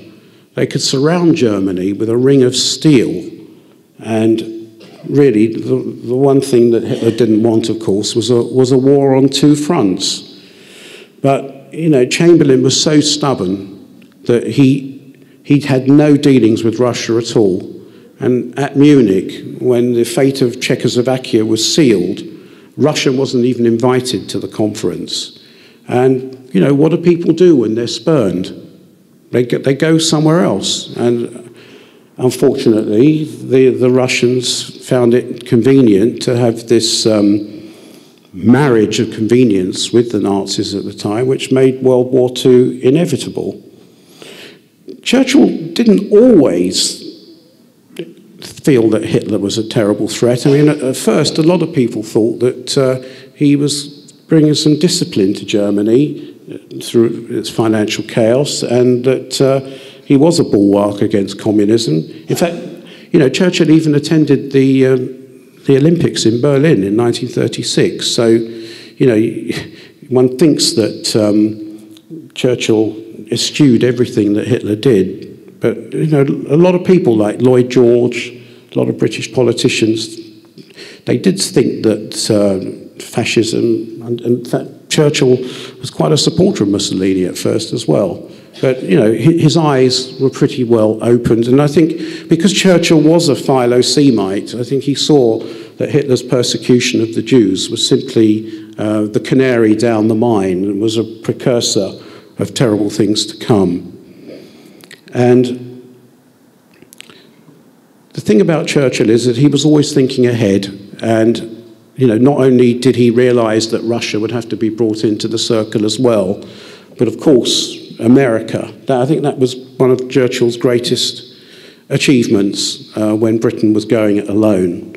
S2: they could surround Germany with a ring of steel. And really, the, the one thing that Hitler didn't want, of course, was a, was a war on two fronts. But, you know, Chamberlain was so stubborn that he, he had no dealings with Russia at all. And at Munich, when the fate of Czechoslovakia was sealed, Russia wasn't even invited to the conference. And, you know, what do people do when they're spurned? They, get, they go somewhere else. And unfortunately, the, the Russians found it convenient to have this um, marriage of convenience with the Nazis at the time, which made World War II inevitable. Churchill didn't always feel that Hitler was a terrible threat. I mean, at, first, a lot of people thought that uh, he was bringing some discipline to Germany uh, through its financial chaos and that uh, he was a bulwark against communism. In fact, you know, Churchill even attended the, um, the Olympics in Berlin in 1936. So, you know, one thinks that um, Churchill eschewed everything that Hitler did, but you know, a lot of people like Lloyd George, a lot of British politicians, they did think that uh, fascism, and, and fact, Churchill was quite a supporter of Mussolini at first as well. But you know, his eyes were pretty well opened, and I think because Churchill was a Philo-Semite, I think he saw that Hitler's persecution of the Jews was simply uh, the canary down the mine and was a precursor of terrible things to come. And the thing about Churchill is that he was always thinking ahead. And, you know, not only did he realize that Russia would have to be brought into the circle as well, but of course, America. That, I think that was one of Churchill's greatest achievements uh, when Britain was going it alone,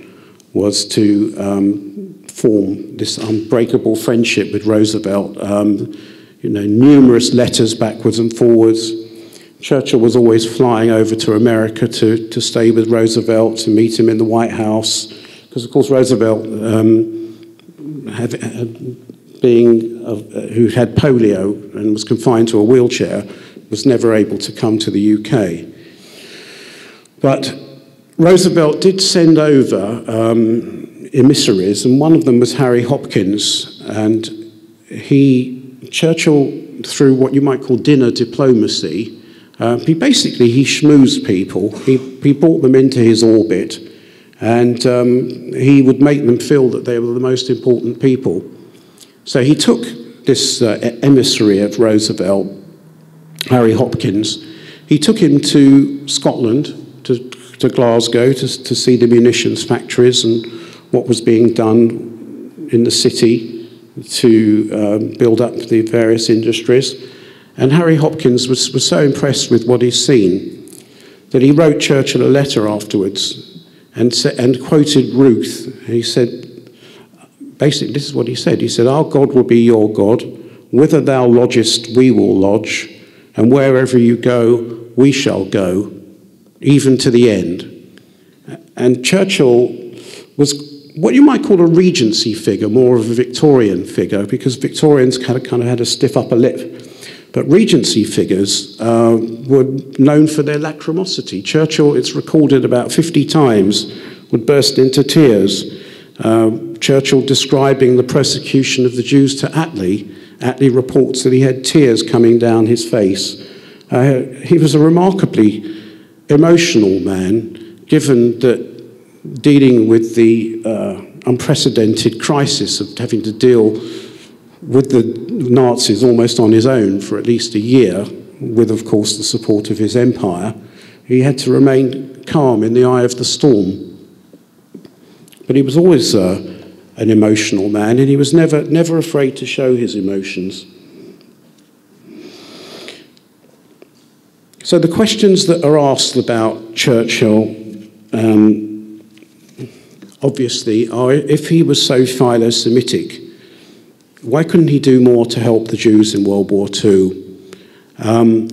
S2: was to um, form this unbreakable friendship with Roosevelt. Um, you know, numerous letters backwards and forwards, Churchill was always flying over to America to, to stay with Roosevelt, to meet him in the White House, because of course Roosevelt, um, had, had, being uh, who had polio and was confined to a wheelchair, was never able to come to the UK. But Roosevelt did send over um, emissaries, and one of them was Harry Hopkins. And he, Churchill, through what you might call dinner diplomacy, uh, he basically he schmoozed people. He, he brought them into his orbit, and um, he would make them feel that they were the most important people. So he took this uh, emissary of Roosevelt, Harry Hopkins, he took him to Scotland, to, to Glasgow, to, to see the munitions factories and what was being done in the city to um, build up the various industries. And Harry Hopkins was, was so impressed with what he'd seen that he wrote Churchill a letter afterwards and, and quoted Ruth. He said, basically, this is what he said. He said, Our God will be your God. Whither thou lodgest, we will lodge. And wherever you go, we shall go, even to the end. And Churchill was what you might call a regency figure, more of a Victorian figure, because Victorians kind of, kind of had a stiff upper lip. But Regency figures uh, were known for their lachrymosity. Churchill, it's recorded about 50 times, would burst into tears. Uh, Churchill describing the persecution of the Jews to Attlee. Attlee reports that he had tears coming down his face. Uh, he was a remarkably emotional man, given that dealing with the uh, unprecedented crisis of having to deal with the Nazis almost on his own for at least a year, with, of course, the support of his empire, he had to remain calm in the eye of the storm. But he was always uh, an emotional man, and he was never, never afraid to show his emotions. So the questions that are asked about Churchill, um, obviously, are if he was so philo-Semitic, why couldn't he do more to help the Jews in World War II? Um,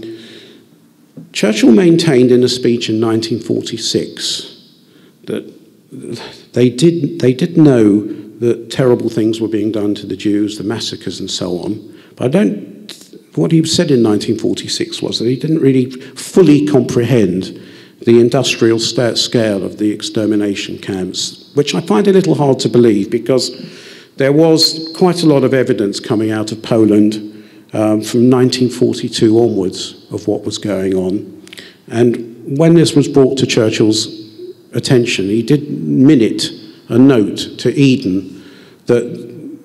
S2: Churchill maintained in a speech in 1946 that they did, they did know that terrible things were being done to the Jews, the massacres and so on. But I don't what he said in 1946 was that he didn't really fully comprehend the industrial scale of the extermination camps, which I find a little hard to believe because there was quite a lot of evidence coming out of Poland um, from 1942 onwards of what was going on. And when this was brought to Churchill's attention, he did minute a note to Eden that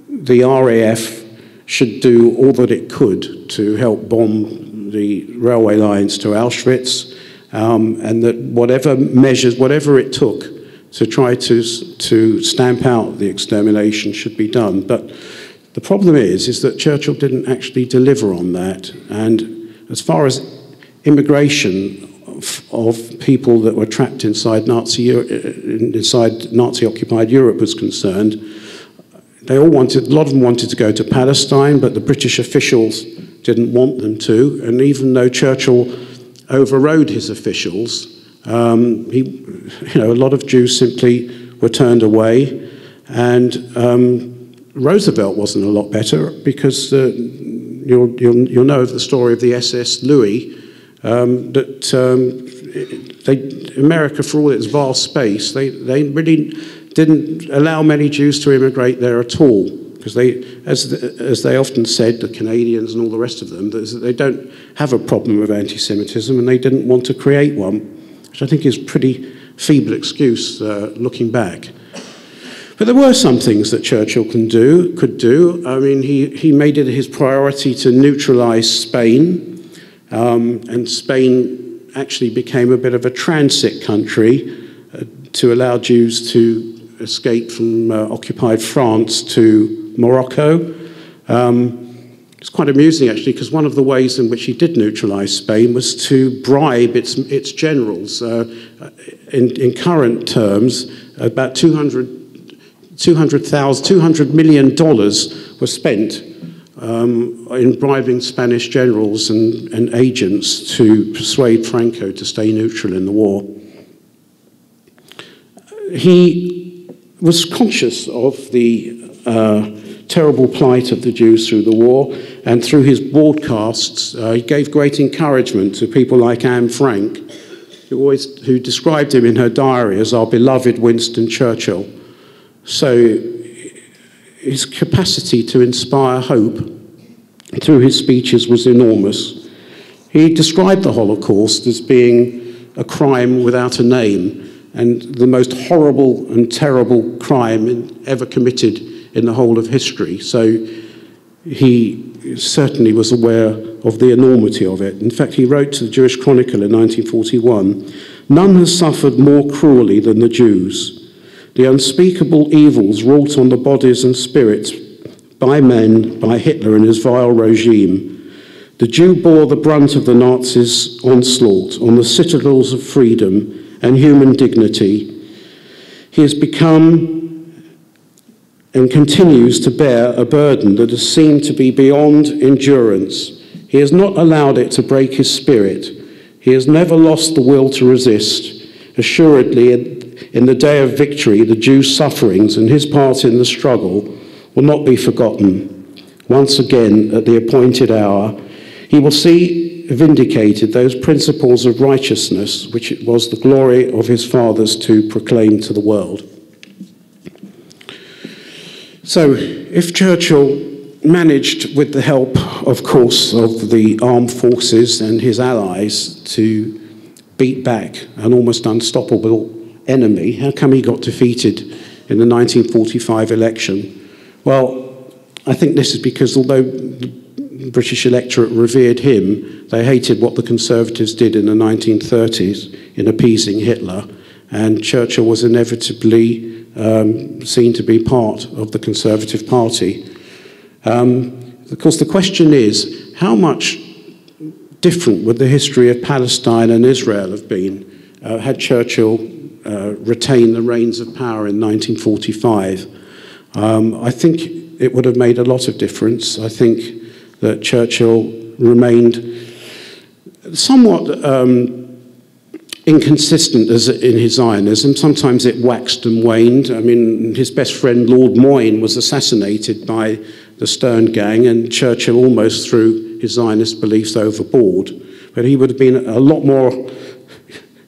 S2: the RAF should do all that it could to help bomb the railway lines to Auschwitz, um, and that whatever measures, whatever it took to try to, to stamp out the extermination should be done. But the problem is, is that Churchill didn't actually deliver on that. And as far as immigration of, of people that were trapped inside Nazi, uh, inside Nazi-occupied Europe was concerned, they all wanted, a lot of them wanted to go to Palestine, but the British officials didn't want them to. And even though Churchill overrode his officials, um, he, you know, a lot of Jews simply were turned away. And um, Roosevelt wasn't a lot better because uh, you'll, you'll, you'll, know of the story of the SS Louis, um, that um, they, America, for all its vast space, they, they really didn't allow many Jews to immigrate there at all because they, as, as they often said, the Canadians and all the rest of them, they don't have a problem with anti-Semitism and they didn't want to create one, which I think is pretty feeble excuse uh, looking back. But there were some things that Churchill can do, could do. I mean, he, he made it his priority to neutralize Spain, um, and Spain actually became a bit of a transit country uh, to allow Jews to escape from uh, occupied France to Morocco. Um, it's quite amusing actually because one of the ways in which he did neutralize Spain was to bribe its, its generals. Uh, in, in current terms, about 200 $200, $200 million was spent um, in bribing Spanish generals and, and agents to persuade Franco to stay neutral in the war. He was conscious of the uh, terrible plight of the Jews through the war, and through his broadcasts, uh, he gave great encouragement to people like Anne Frank, who, always, who described him in her diary as our beloved Winston Churchill. So his capacity to inspire hope through his speeches was enormous. He described the Holocaust as being a crime without a name and the most horrible and terrible crime ever committed in the whole of history. So he certainly was aware of the enormity of it. In fact, he wrote to the Jewish Chronicle in 1941 None has suffered more cruelly than the Jews. The unspeakable evils wrought on the bodies and spirits by men, by Hitler and his vile regime. The Jew bore the brunt of the Nazis' onslaught on the citadels of freedom and human dignity. He has become and continues to bear a burden that has seemed to be beyond endurance. He has not allowed it to break his spirit. He has never lost the will to resist. Assuredly, in the day of victory, the Jews' sufferings and his part in the struggle will not be forgotten. Once again, at the appointed hour, he will see vindicated those principles of righteousness which it was the glory of his fathers to proclaim to the world. So, if Churchill managed, with the help, of course, of the armed forces and his allies, to beat back an almost unstoppable enemy, how come he got defeated in the 1945 election? Well, I think this is because although the British electorate revered him, they hated what the Conservatives did in the 1930s in appeasing Hitler, and Churchill was inevitably um, seen to be part of the Conservative Party. Um, of course, the question is how much different would the history of Palestine and Israel have been uh, had Churchill uh, retained the reins of power in 1945? Um, I think it would have made a lot of difference. I think that Churchill remained somewhat um, inconsistent as in his Zionism. Sometimes it waxed and waned. I mean, his best friend Lord Moyne was assassinated by the Stern Gang, and Churchill almost threw his Zionist beliefs overboard. But he would have been a lot more,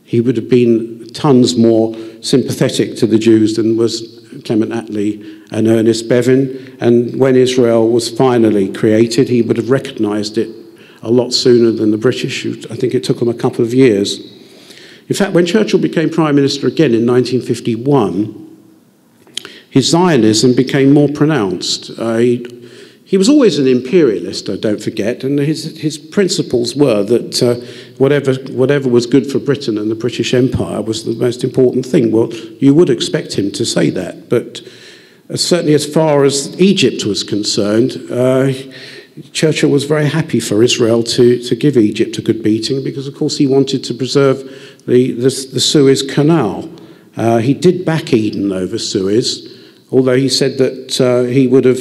S2: he would have been tons more sympathetic to the Jews than was Clement Attlee and Ernest Bevin. And when Israel was finally created, he would have recognized it a lot sooner than the British. I think it took them a couple of years. In fact, when Churchill became Prime Minister again in 1951, his Zionism became more pronounced. Uh, he, he, was always an imperialist, I don't forget, and his, his principles were that uh, whatever, whatever was good for Britain and the British Empire was the most important thing. Well, you would expect him to say that, but uh, certainly as far as Egypt was concerned, uh, Churchill was very happy for Israel to, to give Egypt a good beating because, of course, he wanted to preserve the, the, the Suez Canal. Uh, he did back Eden over Suez, although he said that uh, he would have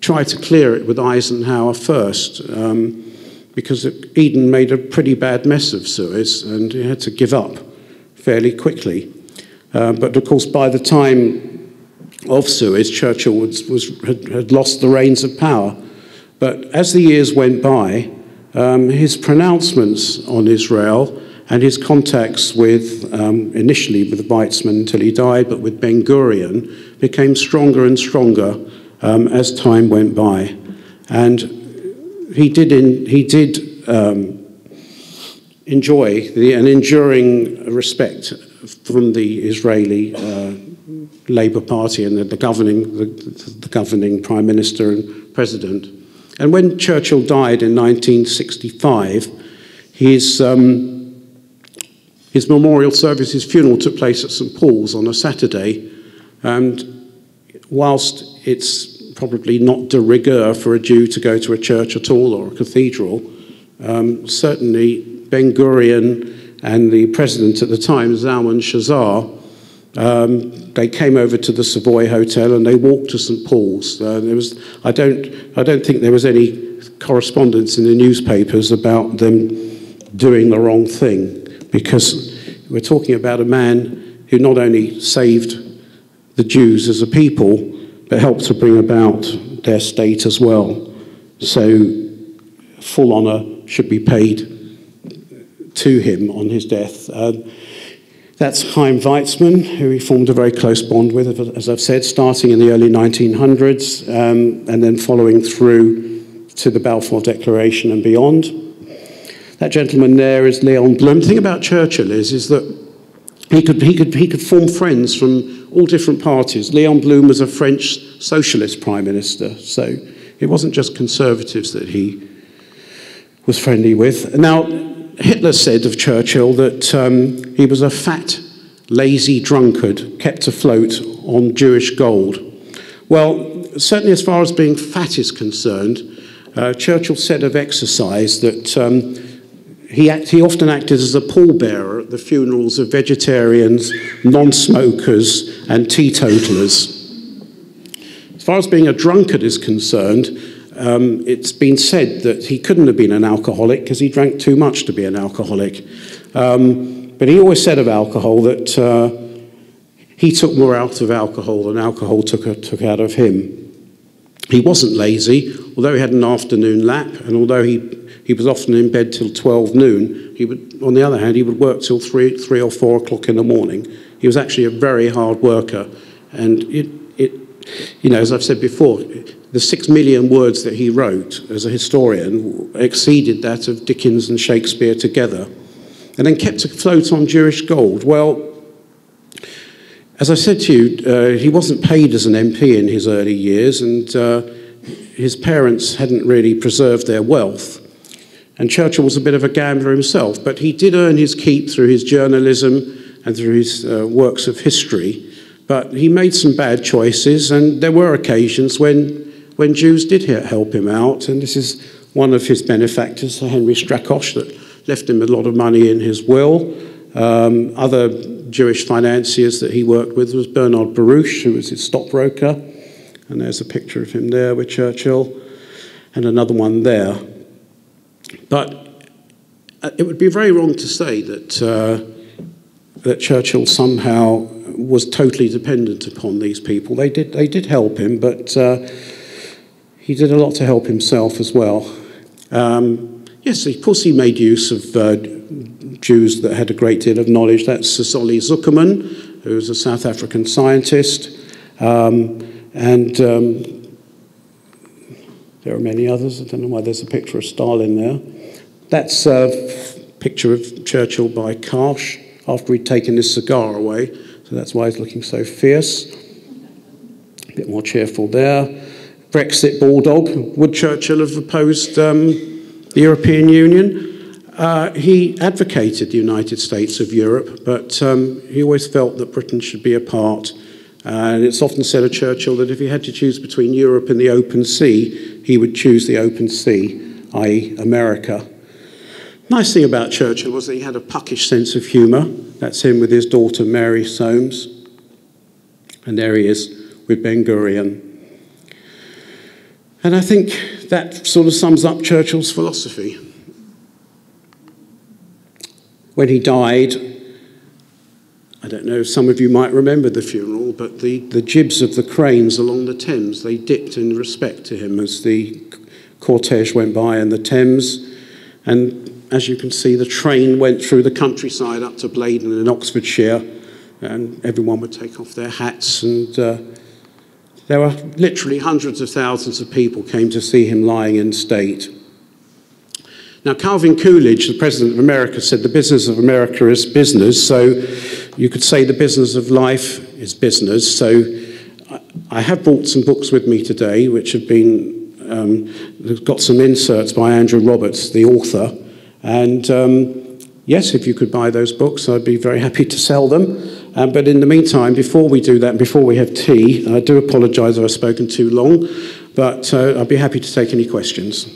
S2: tried to clear it with Eisenhower first, um, because Eden made a pretty bad mess of Suez and he had to give up fairly quickly. Uh, but of course, by the time of Suez, Churchill was, was, had, had lost the reins of power. But as the years went by, um, his pronouncements on Israel and his contacts with, um, initially with Weizmann until he died, but with Ben Gurion, became stronger and stronger um, as time went by. And he did, in, he did um, enjoy the, an enduring respect from the Israeli uh, Labour Party and the, the governing, the, the governing Prime Minister and President. And when Churchill died in 1965, his, um, his memorial service, his funeral took place at St Paul's on a Saturday. And whilst it's probably not de rigueur for a Jew to go to a church at all or a cathedral, um, certainly Ben Gurion and the president at the time, Zalman Shazar, um, they came over to the Savoy Hotel and they walked to St Paul's. Uh, there was, I don't, I don't think there was any correspondence in the newspapers about them doing the wrong thing, because we're talking about a man who not only saved the Jews as a people, but helped to bring about their state as well. So, full honour should be paid to him on his death. Uh, That's Chaim Weizmann, who he formed a very close bond with, as I've said, starting in the early 1900s um, and then following through to the Balfour Declaration and beyond. That gentleman there is Leon Blum. The thing about Churchill is, is that he could, he, could, he could form friends from all different parties. Leon Blum was a French socialist prime minister, so it wasn't just conservatives that he was friendly with. Now, Hitler said of Churchill that um, he was a fat, lazy drunkard kept afloat on Jewish gold. Well, certainly as far as being fat is concerned, uh, Churchill said of exercise that um, he, act, he often acted as a pallbearer at the funerals of vegetarians, non-smokers and teetotalers. As far as being a drunkard is concerned, um, it's been said that he couldn't have been an alcoholic because he drank too much to be an alcoholic. Um, but he always said of alcohol that uh, he took more out of alcohol than alcohol took, took out of him. He wasn't lazy, although he had an afternoon lap, and although he, he was often in bed till 12 noon, he would, on the other hand, he would work till 3, 3 or 4 o'clock in the morning. He was actually a very hard worker, and it, it, you know, as I've said before, the six million words that he wrote as a historian exceeded that of Dickens and Shakespeare together, and then kept afloat on Jewish gold. Well, as I said to you, uh, he wasn't paid as an MP in his early years, and uh, his parents hadn't really preserved their wealth. And Churchill was a bit of a gambler himself, but he did earn his keep through his journalism and through his uh, works of history. But he made some bad choices, and there were occasions when when Jews did help him out, and this is one of his benefactors, Henry Strakosch, that left him a lot of money in his will. Um, other Jewish financiers that he worked with was Bernard Baruch, who was his stockbroker, and there's a picture of him there with Churchill, and another one there. But uh, it would be very wrong to say that, uh, that Churchill somehow was totally dependent upon these people. They did, they did help him, but uh, he did a lot to help himself as well. Um, yes, of course, he made use of uh, Jews that had a great deal of knowledge. That's Sir Solly Zuckerman, who was a South African scientist. Um, and um, there are many others. I don't know why there's a picture of Stalin there. That's a picture of Churchill by Karsh after he'd taken his cigar away. So that's why he's looking so fierce. A bit more cheerful there. Brexit bulldog, would Churchill have opposed um, the European Union? Uh, he advocated the United States of Europe, but um, he always felt that Britain should be a part. and it's often said of Churchill that if he had to choose between Europe and the open sea, he would choose the open sea, i.e., America. Nice thing about Churchill was that he had a puckish sense of humour. That's him with his daughter Mary Soames. And there he is with Ben Gurion. And I think that sort of sums up Churchill's philosophy. When he died, I don't know, some of you might remember the funeral, but the, the jibs of the cranes along the Thames, they dipped in respect to him as the cortege went by in the Thames. And as you can see, the train went through the countryside up to Bladon in Oxfordshire, and everyone would take off their hats and uh, there were literally hundreds of thousands of people came to see him lying in state. Now, Calvin Coolidge, the President of America, said the business of America is business, so you could say the business of life is business. So I have brought some books with me today, which have been, um, got some inserts by Andrew Roberts, the author. And um, yes, if you could buy those books, I'd be very happy to sell them. Um, but in the meantime, before we do that, before we have tea, I do apologise if I've spoken too long, but uh, I'd be happy to take any questions.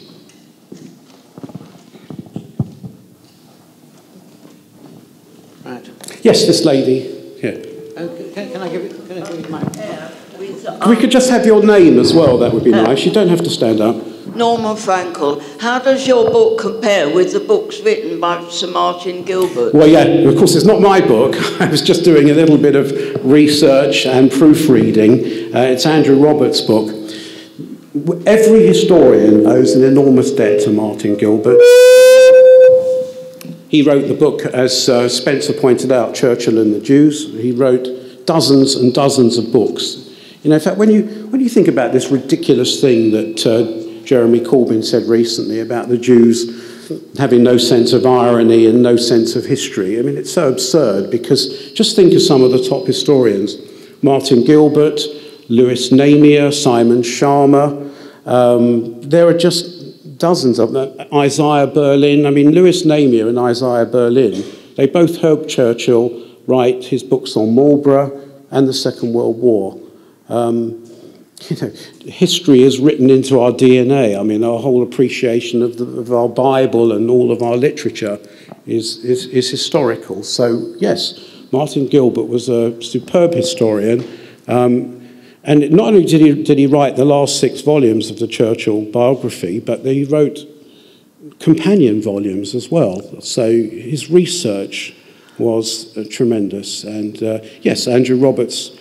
S2: Yes, this lady here.
S1: Uh, can, can, I give it? Can I give you my?
S2: we could just have your name as well, that would be nice. You don't have to stand up.
S3: Norman Frankel, how does your book compare with the books written by Sir Martin Gilbert?
S2: Well, yeah, of course, it's not my book. I was just doing a little bit of research and proofreading. Uh, it's Andrew Roberts' book. Every historian owes an enormous debt to Martin Gilbert. He wrote the book, as uh, Spencer pointed out, Churchill and the Jews. He wrote dozens and dozens of books. You know, in fact, when you, when you think about this ridiculous thing that uh, Jeremy Corbyn said recently about the Jews having no sense of irony and no sense of history, I mean, it's so absurd because just think of some of the top historians Martin Gilbert, Lewis Namier, Simon Schama. Um, there are just dozens of them. Isaiah Berlin. I mean, Lewis Namier and Isaiah Berlin, they both helped Churchill write his books on Marlborough and the Second World War. Um, you know, history is written into our DNA. I mean, our whole appreciation of, the, of our Bible and all of our literature is, is, is historical. So, yes, Martin Gilbert was a superb historian. Um, and not only did he, did he write the last six volumes of the Churchill biography, but he wrote companion volumes as well. So his research was uh, tremendous. And uh, yes, Andrew Roberts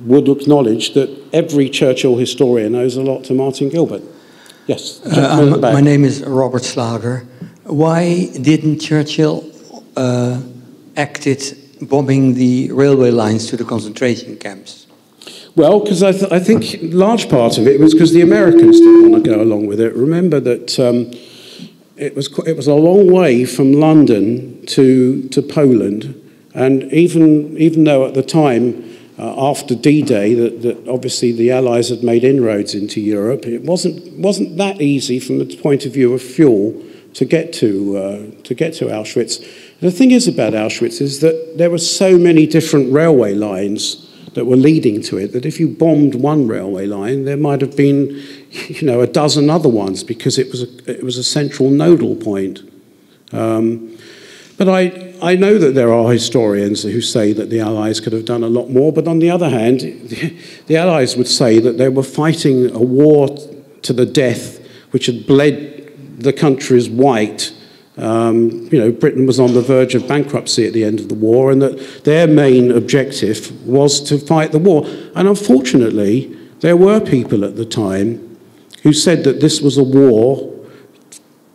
S2: would acknowledge that every Churchill historian owes a lot to Martin Gilbert. Yes.
S4: Uh, my name is Robert Slager. Why didn't Churchill uh, act it bombing the railway lines to the concentration camps?
S2: Well, because I, th I, think large part of it was because the Americans didn't want to go along with it. Remember that um, it, was, it was a long way from London to, to Poland, and even, even though at the time, uh, after D-Day, that, that obviously the Allies had made inroads into Europe, it wasn't, wasn't that easy from the point of view of fuel to get to, uh, to, get to Auschwitz. The thing is about Auschwitz is that there were so many different railway lines that were leading to it that if you bombed one railway line, there might have been, you know, a dozen other ones because it was a, it was a central nodal point. Um, but I, I know that there are historians who say that the Allies could have done a lot more, but on the other hand, the, the Allies would say that they were fighting a war to the death which had bled the countries white um, you know, Britain was on the verge of bankruptcy at the end of the war, and that their main objective was to fight the war. And unfortunately, there were people at the time who said that this was a war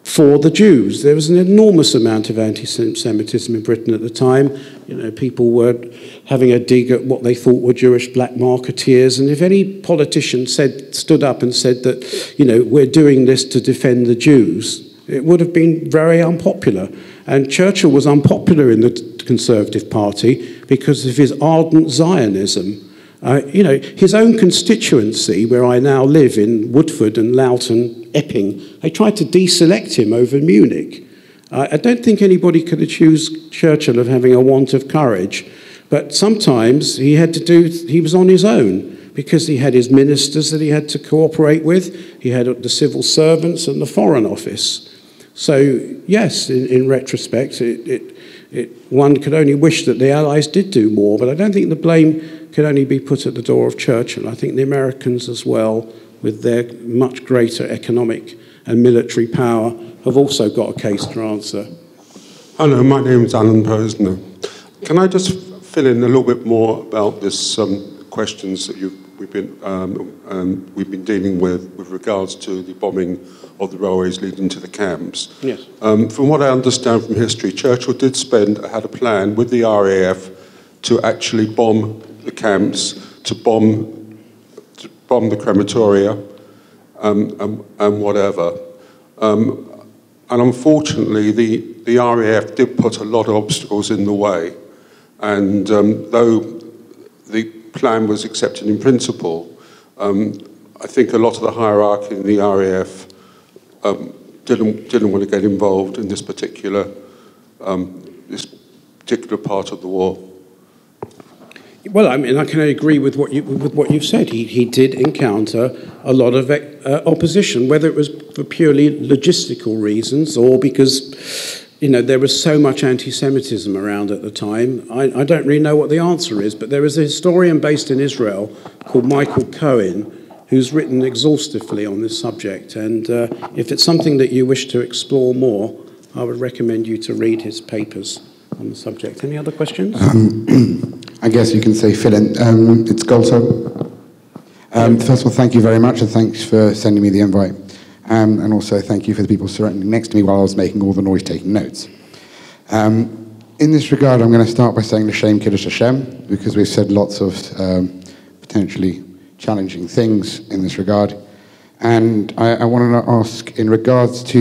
S2: for the Jews. There was an enormous amount of anti-Semitism in Britain at the time. You know, people were having a dig at what they thought were Jewish black marketeers. And if any politician said, stood up and said that, you know, we're doing this to defend the Jews, it would have been very unpopular. And Churchill was unpopular in the Conservative Party because of his ardent Zionism. Uh, you know, his own constituency, where I now live in Woodford and Loughton, Epping, they tried to deselect him over Munich. Uh, I don't think anybody could accuse Churchill of having a want of courage, but sometimes he had to do, he was on his own because he had his ministers that he had to cooperate with, he had the civil servants and the Foreign Office. So, yes, in, in retrospect, it, it, it, one could only wish that the Allies did do more, but I don't think the blame could only be put at the door of Churchill. I think the Americans as well, with their much greater economic and military power, have also got a case to answer.
S5: Hello, my name is Alan Posner. Can I just fill in a little bit more about this um, questions that you've we've been, um, um, we've been dealing with with regards to the bombing of the railways leading to the camps.
S2: Yes.
S5: Um, from what I understand from history, Churchill did spend, had a plan with the RAF to actually bomb the camps, to bomb, to bomb the crematoria, um, and, and, whatever. Um, and unfortunately, the, the RAF did put a lot of obstacles in the way. And um, though the plan was accepted in principle, um, I think a lot of the hierarchy in the RAF um, didn't, didn't want to get involved in this particular, um, this particular part of the war.
S2: Well, I mean, I can agree with what, you, with what you've said. He, he did encounter a lot of uh, opposition, whether it was for purely logistical reasons or because you know, there was so much anti Semitism around at the time. I, I, don't really know what the answer is, but there is a historian based in Israel called Michael Cohen who's written exhaustively on this subject. And uh, if it's something that you wish to explore more, I would recommend you to read his papers on the subject. Any other questions? Um,
S6: I guess you can say fill in. Um, it's Golto. Um, first of all, thank you very much, and thanks for sending me the invite. Um, and also thank you for the people surrounding next to me while I was making all the noise taking notes. Um, in this regard, I'm going to start by saying L'Shem Kiddush Hashem, because we've said lots of um, potentially challenging things in this regard. And I, I wanted to ask, in regards to,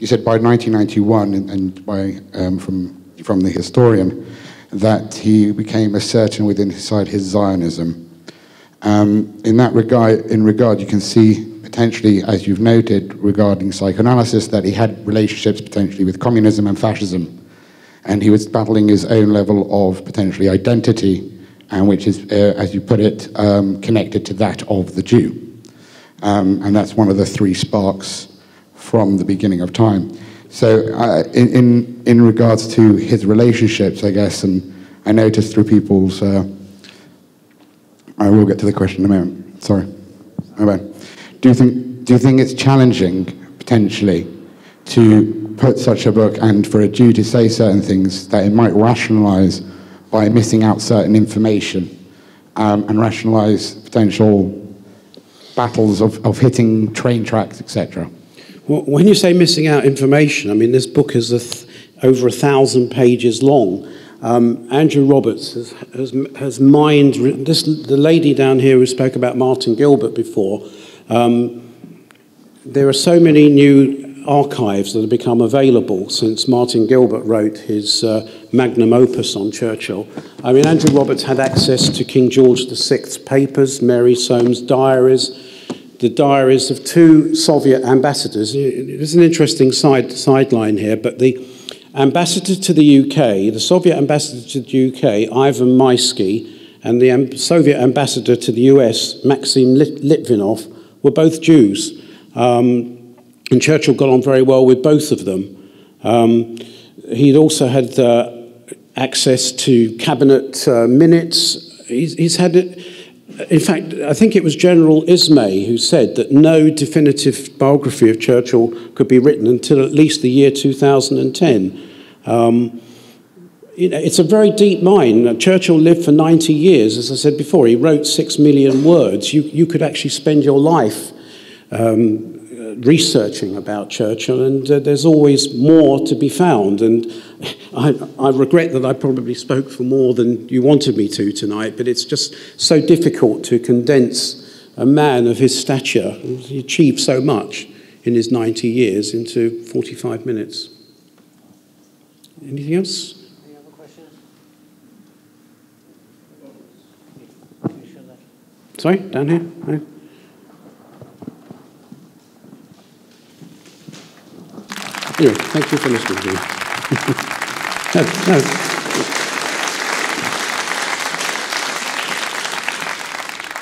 S6: you said by 1991, and, and by, um, from, from the historian, that he became a certain within inside his Zionism. Um, in that regard, in regard, you can see potentially, as you've noted, regarding psychoanalysis, that he had relationships potentially with communism and fascism, and he was battling his own level of potentially identity, and which is, uh, as you put it, um, connected to that of the Jew. Um, and that's one of the three sparks from the beginning of time. So, uh, in, in, in regards to his relationships, I guess, and I noticed through people's. Uh, I will get to the question in a moment. Sorry. Do you think, do you think it's challenging, potentially, to put such a book and for a Jew to say certain things that it might rationalize by missing out certain information um, and rationalize potential battles of, of hitting train tracks, etc.?
S2: Well, when you say missing out information, I mean, this book is a over a thousand pages long. Um, Andrew Roberts has, has, has mined, this, the lady down here who spoke about Martin Gilbert before, um, there are so many new archives that have become available since Martin Gilbert wrote his uh, magnum opus on Churchill. I mean, Andrew Roberts had access to King George VI's papers, Mary Soames' diaries, the diaries of two Soviet ambassadors. There's an interesting side sideline here, but the ambassador to the UK, the Soviet ambassador to the UK, Ivan Maisky, and the Soviet ambassador to the US, Maxim Litvinov, were both Jews. Um, and Churchill got on very well with both of them. Um, he'd also had uh, access to cabinet uh, minutes. He's, he's had it. In fact, I think it was General Ismay who said that no definitive biography of Churchill could be written until at least the year 2010. Um, you know, it's a very deep mind. Churchill lived for 90 years, as I said before. He wrote six million words. You, you could actually spend your life um, researching about Churchill, and uh, there's always more to be found. And I, I, regret that I probably spoke for more than you wanted me to tonight, but it's just so difficult to condense a man of his stature. He achieved so much in his 90 years into 45 minutes. Anything else? Sorry, down here? No? Anyway, thank you for listening to me.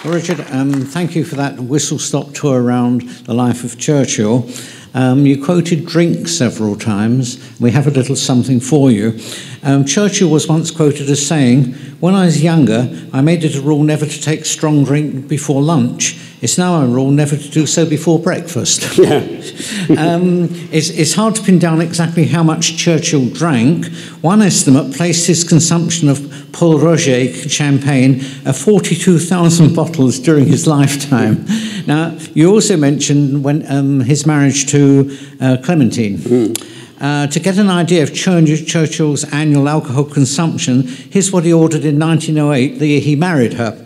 S1: Richard, um, thank you for that whistle stop tour around the life of Churchill. Um, you quoted drink several times. We have a little something for you. Um, Churchill was once quoted as saying, When I was younger, I made it a rule never to take strong drink before lunch. It's now a rule never to do so before breakfast.
S2: Yeah.
S1: um, it's, it's hard to pin down exactly how much Churchill drank. One estimate placed his consumption of Pol Roger champagne at 42,000 bottles during his lifetime. Now, you also mentioned when um, his marriage to uh, Clementine. Mm. Uh, to get an idea of Churchill's annual alcohol consumption, here's what he ordered in 1908, the year he married her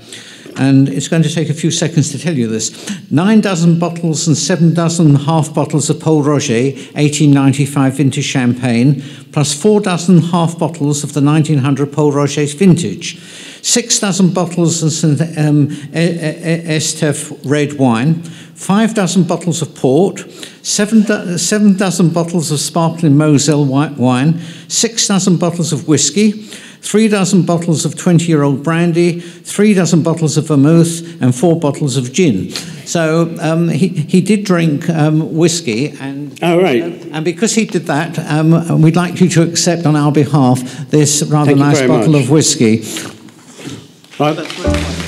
S1: and it's going to take a few seconds to tell you this. Nine dozen bottles and seven dozen half bottles of Pol Roger 1895 vintage champagne, plus four dozen half bottles of the 1900 Pol Roger's vintage, six dozen bottles of um, Estève red wine, five dozen bottles of port, seven, do- seven dozen bottles of sparkling Moselle white wine, six dozen bottles of whiskey, three dozen bottles of 20 year old brandy, three dozen bottles of vermouth, and four bottles of gin. So um, he, he did drink um, whiskey, and,
S2: oh, right.
S1: uh, and because he did that, um, we'd like you to accept on our behalf this rather
S2: Thank
S1: nice bottle
S2: much.
S1: of whiskey.
S2: Right.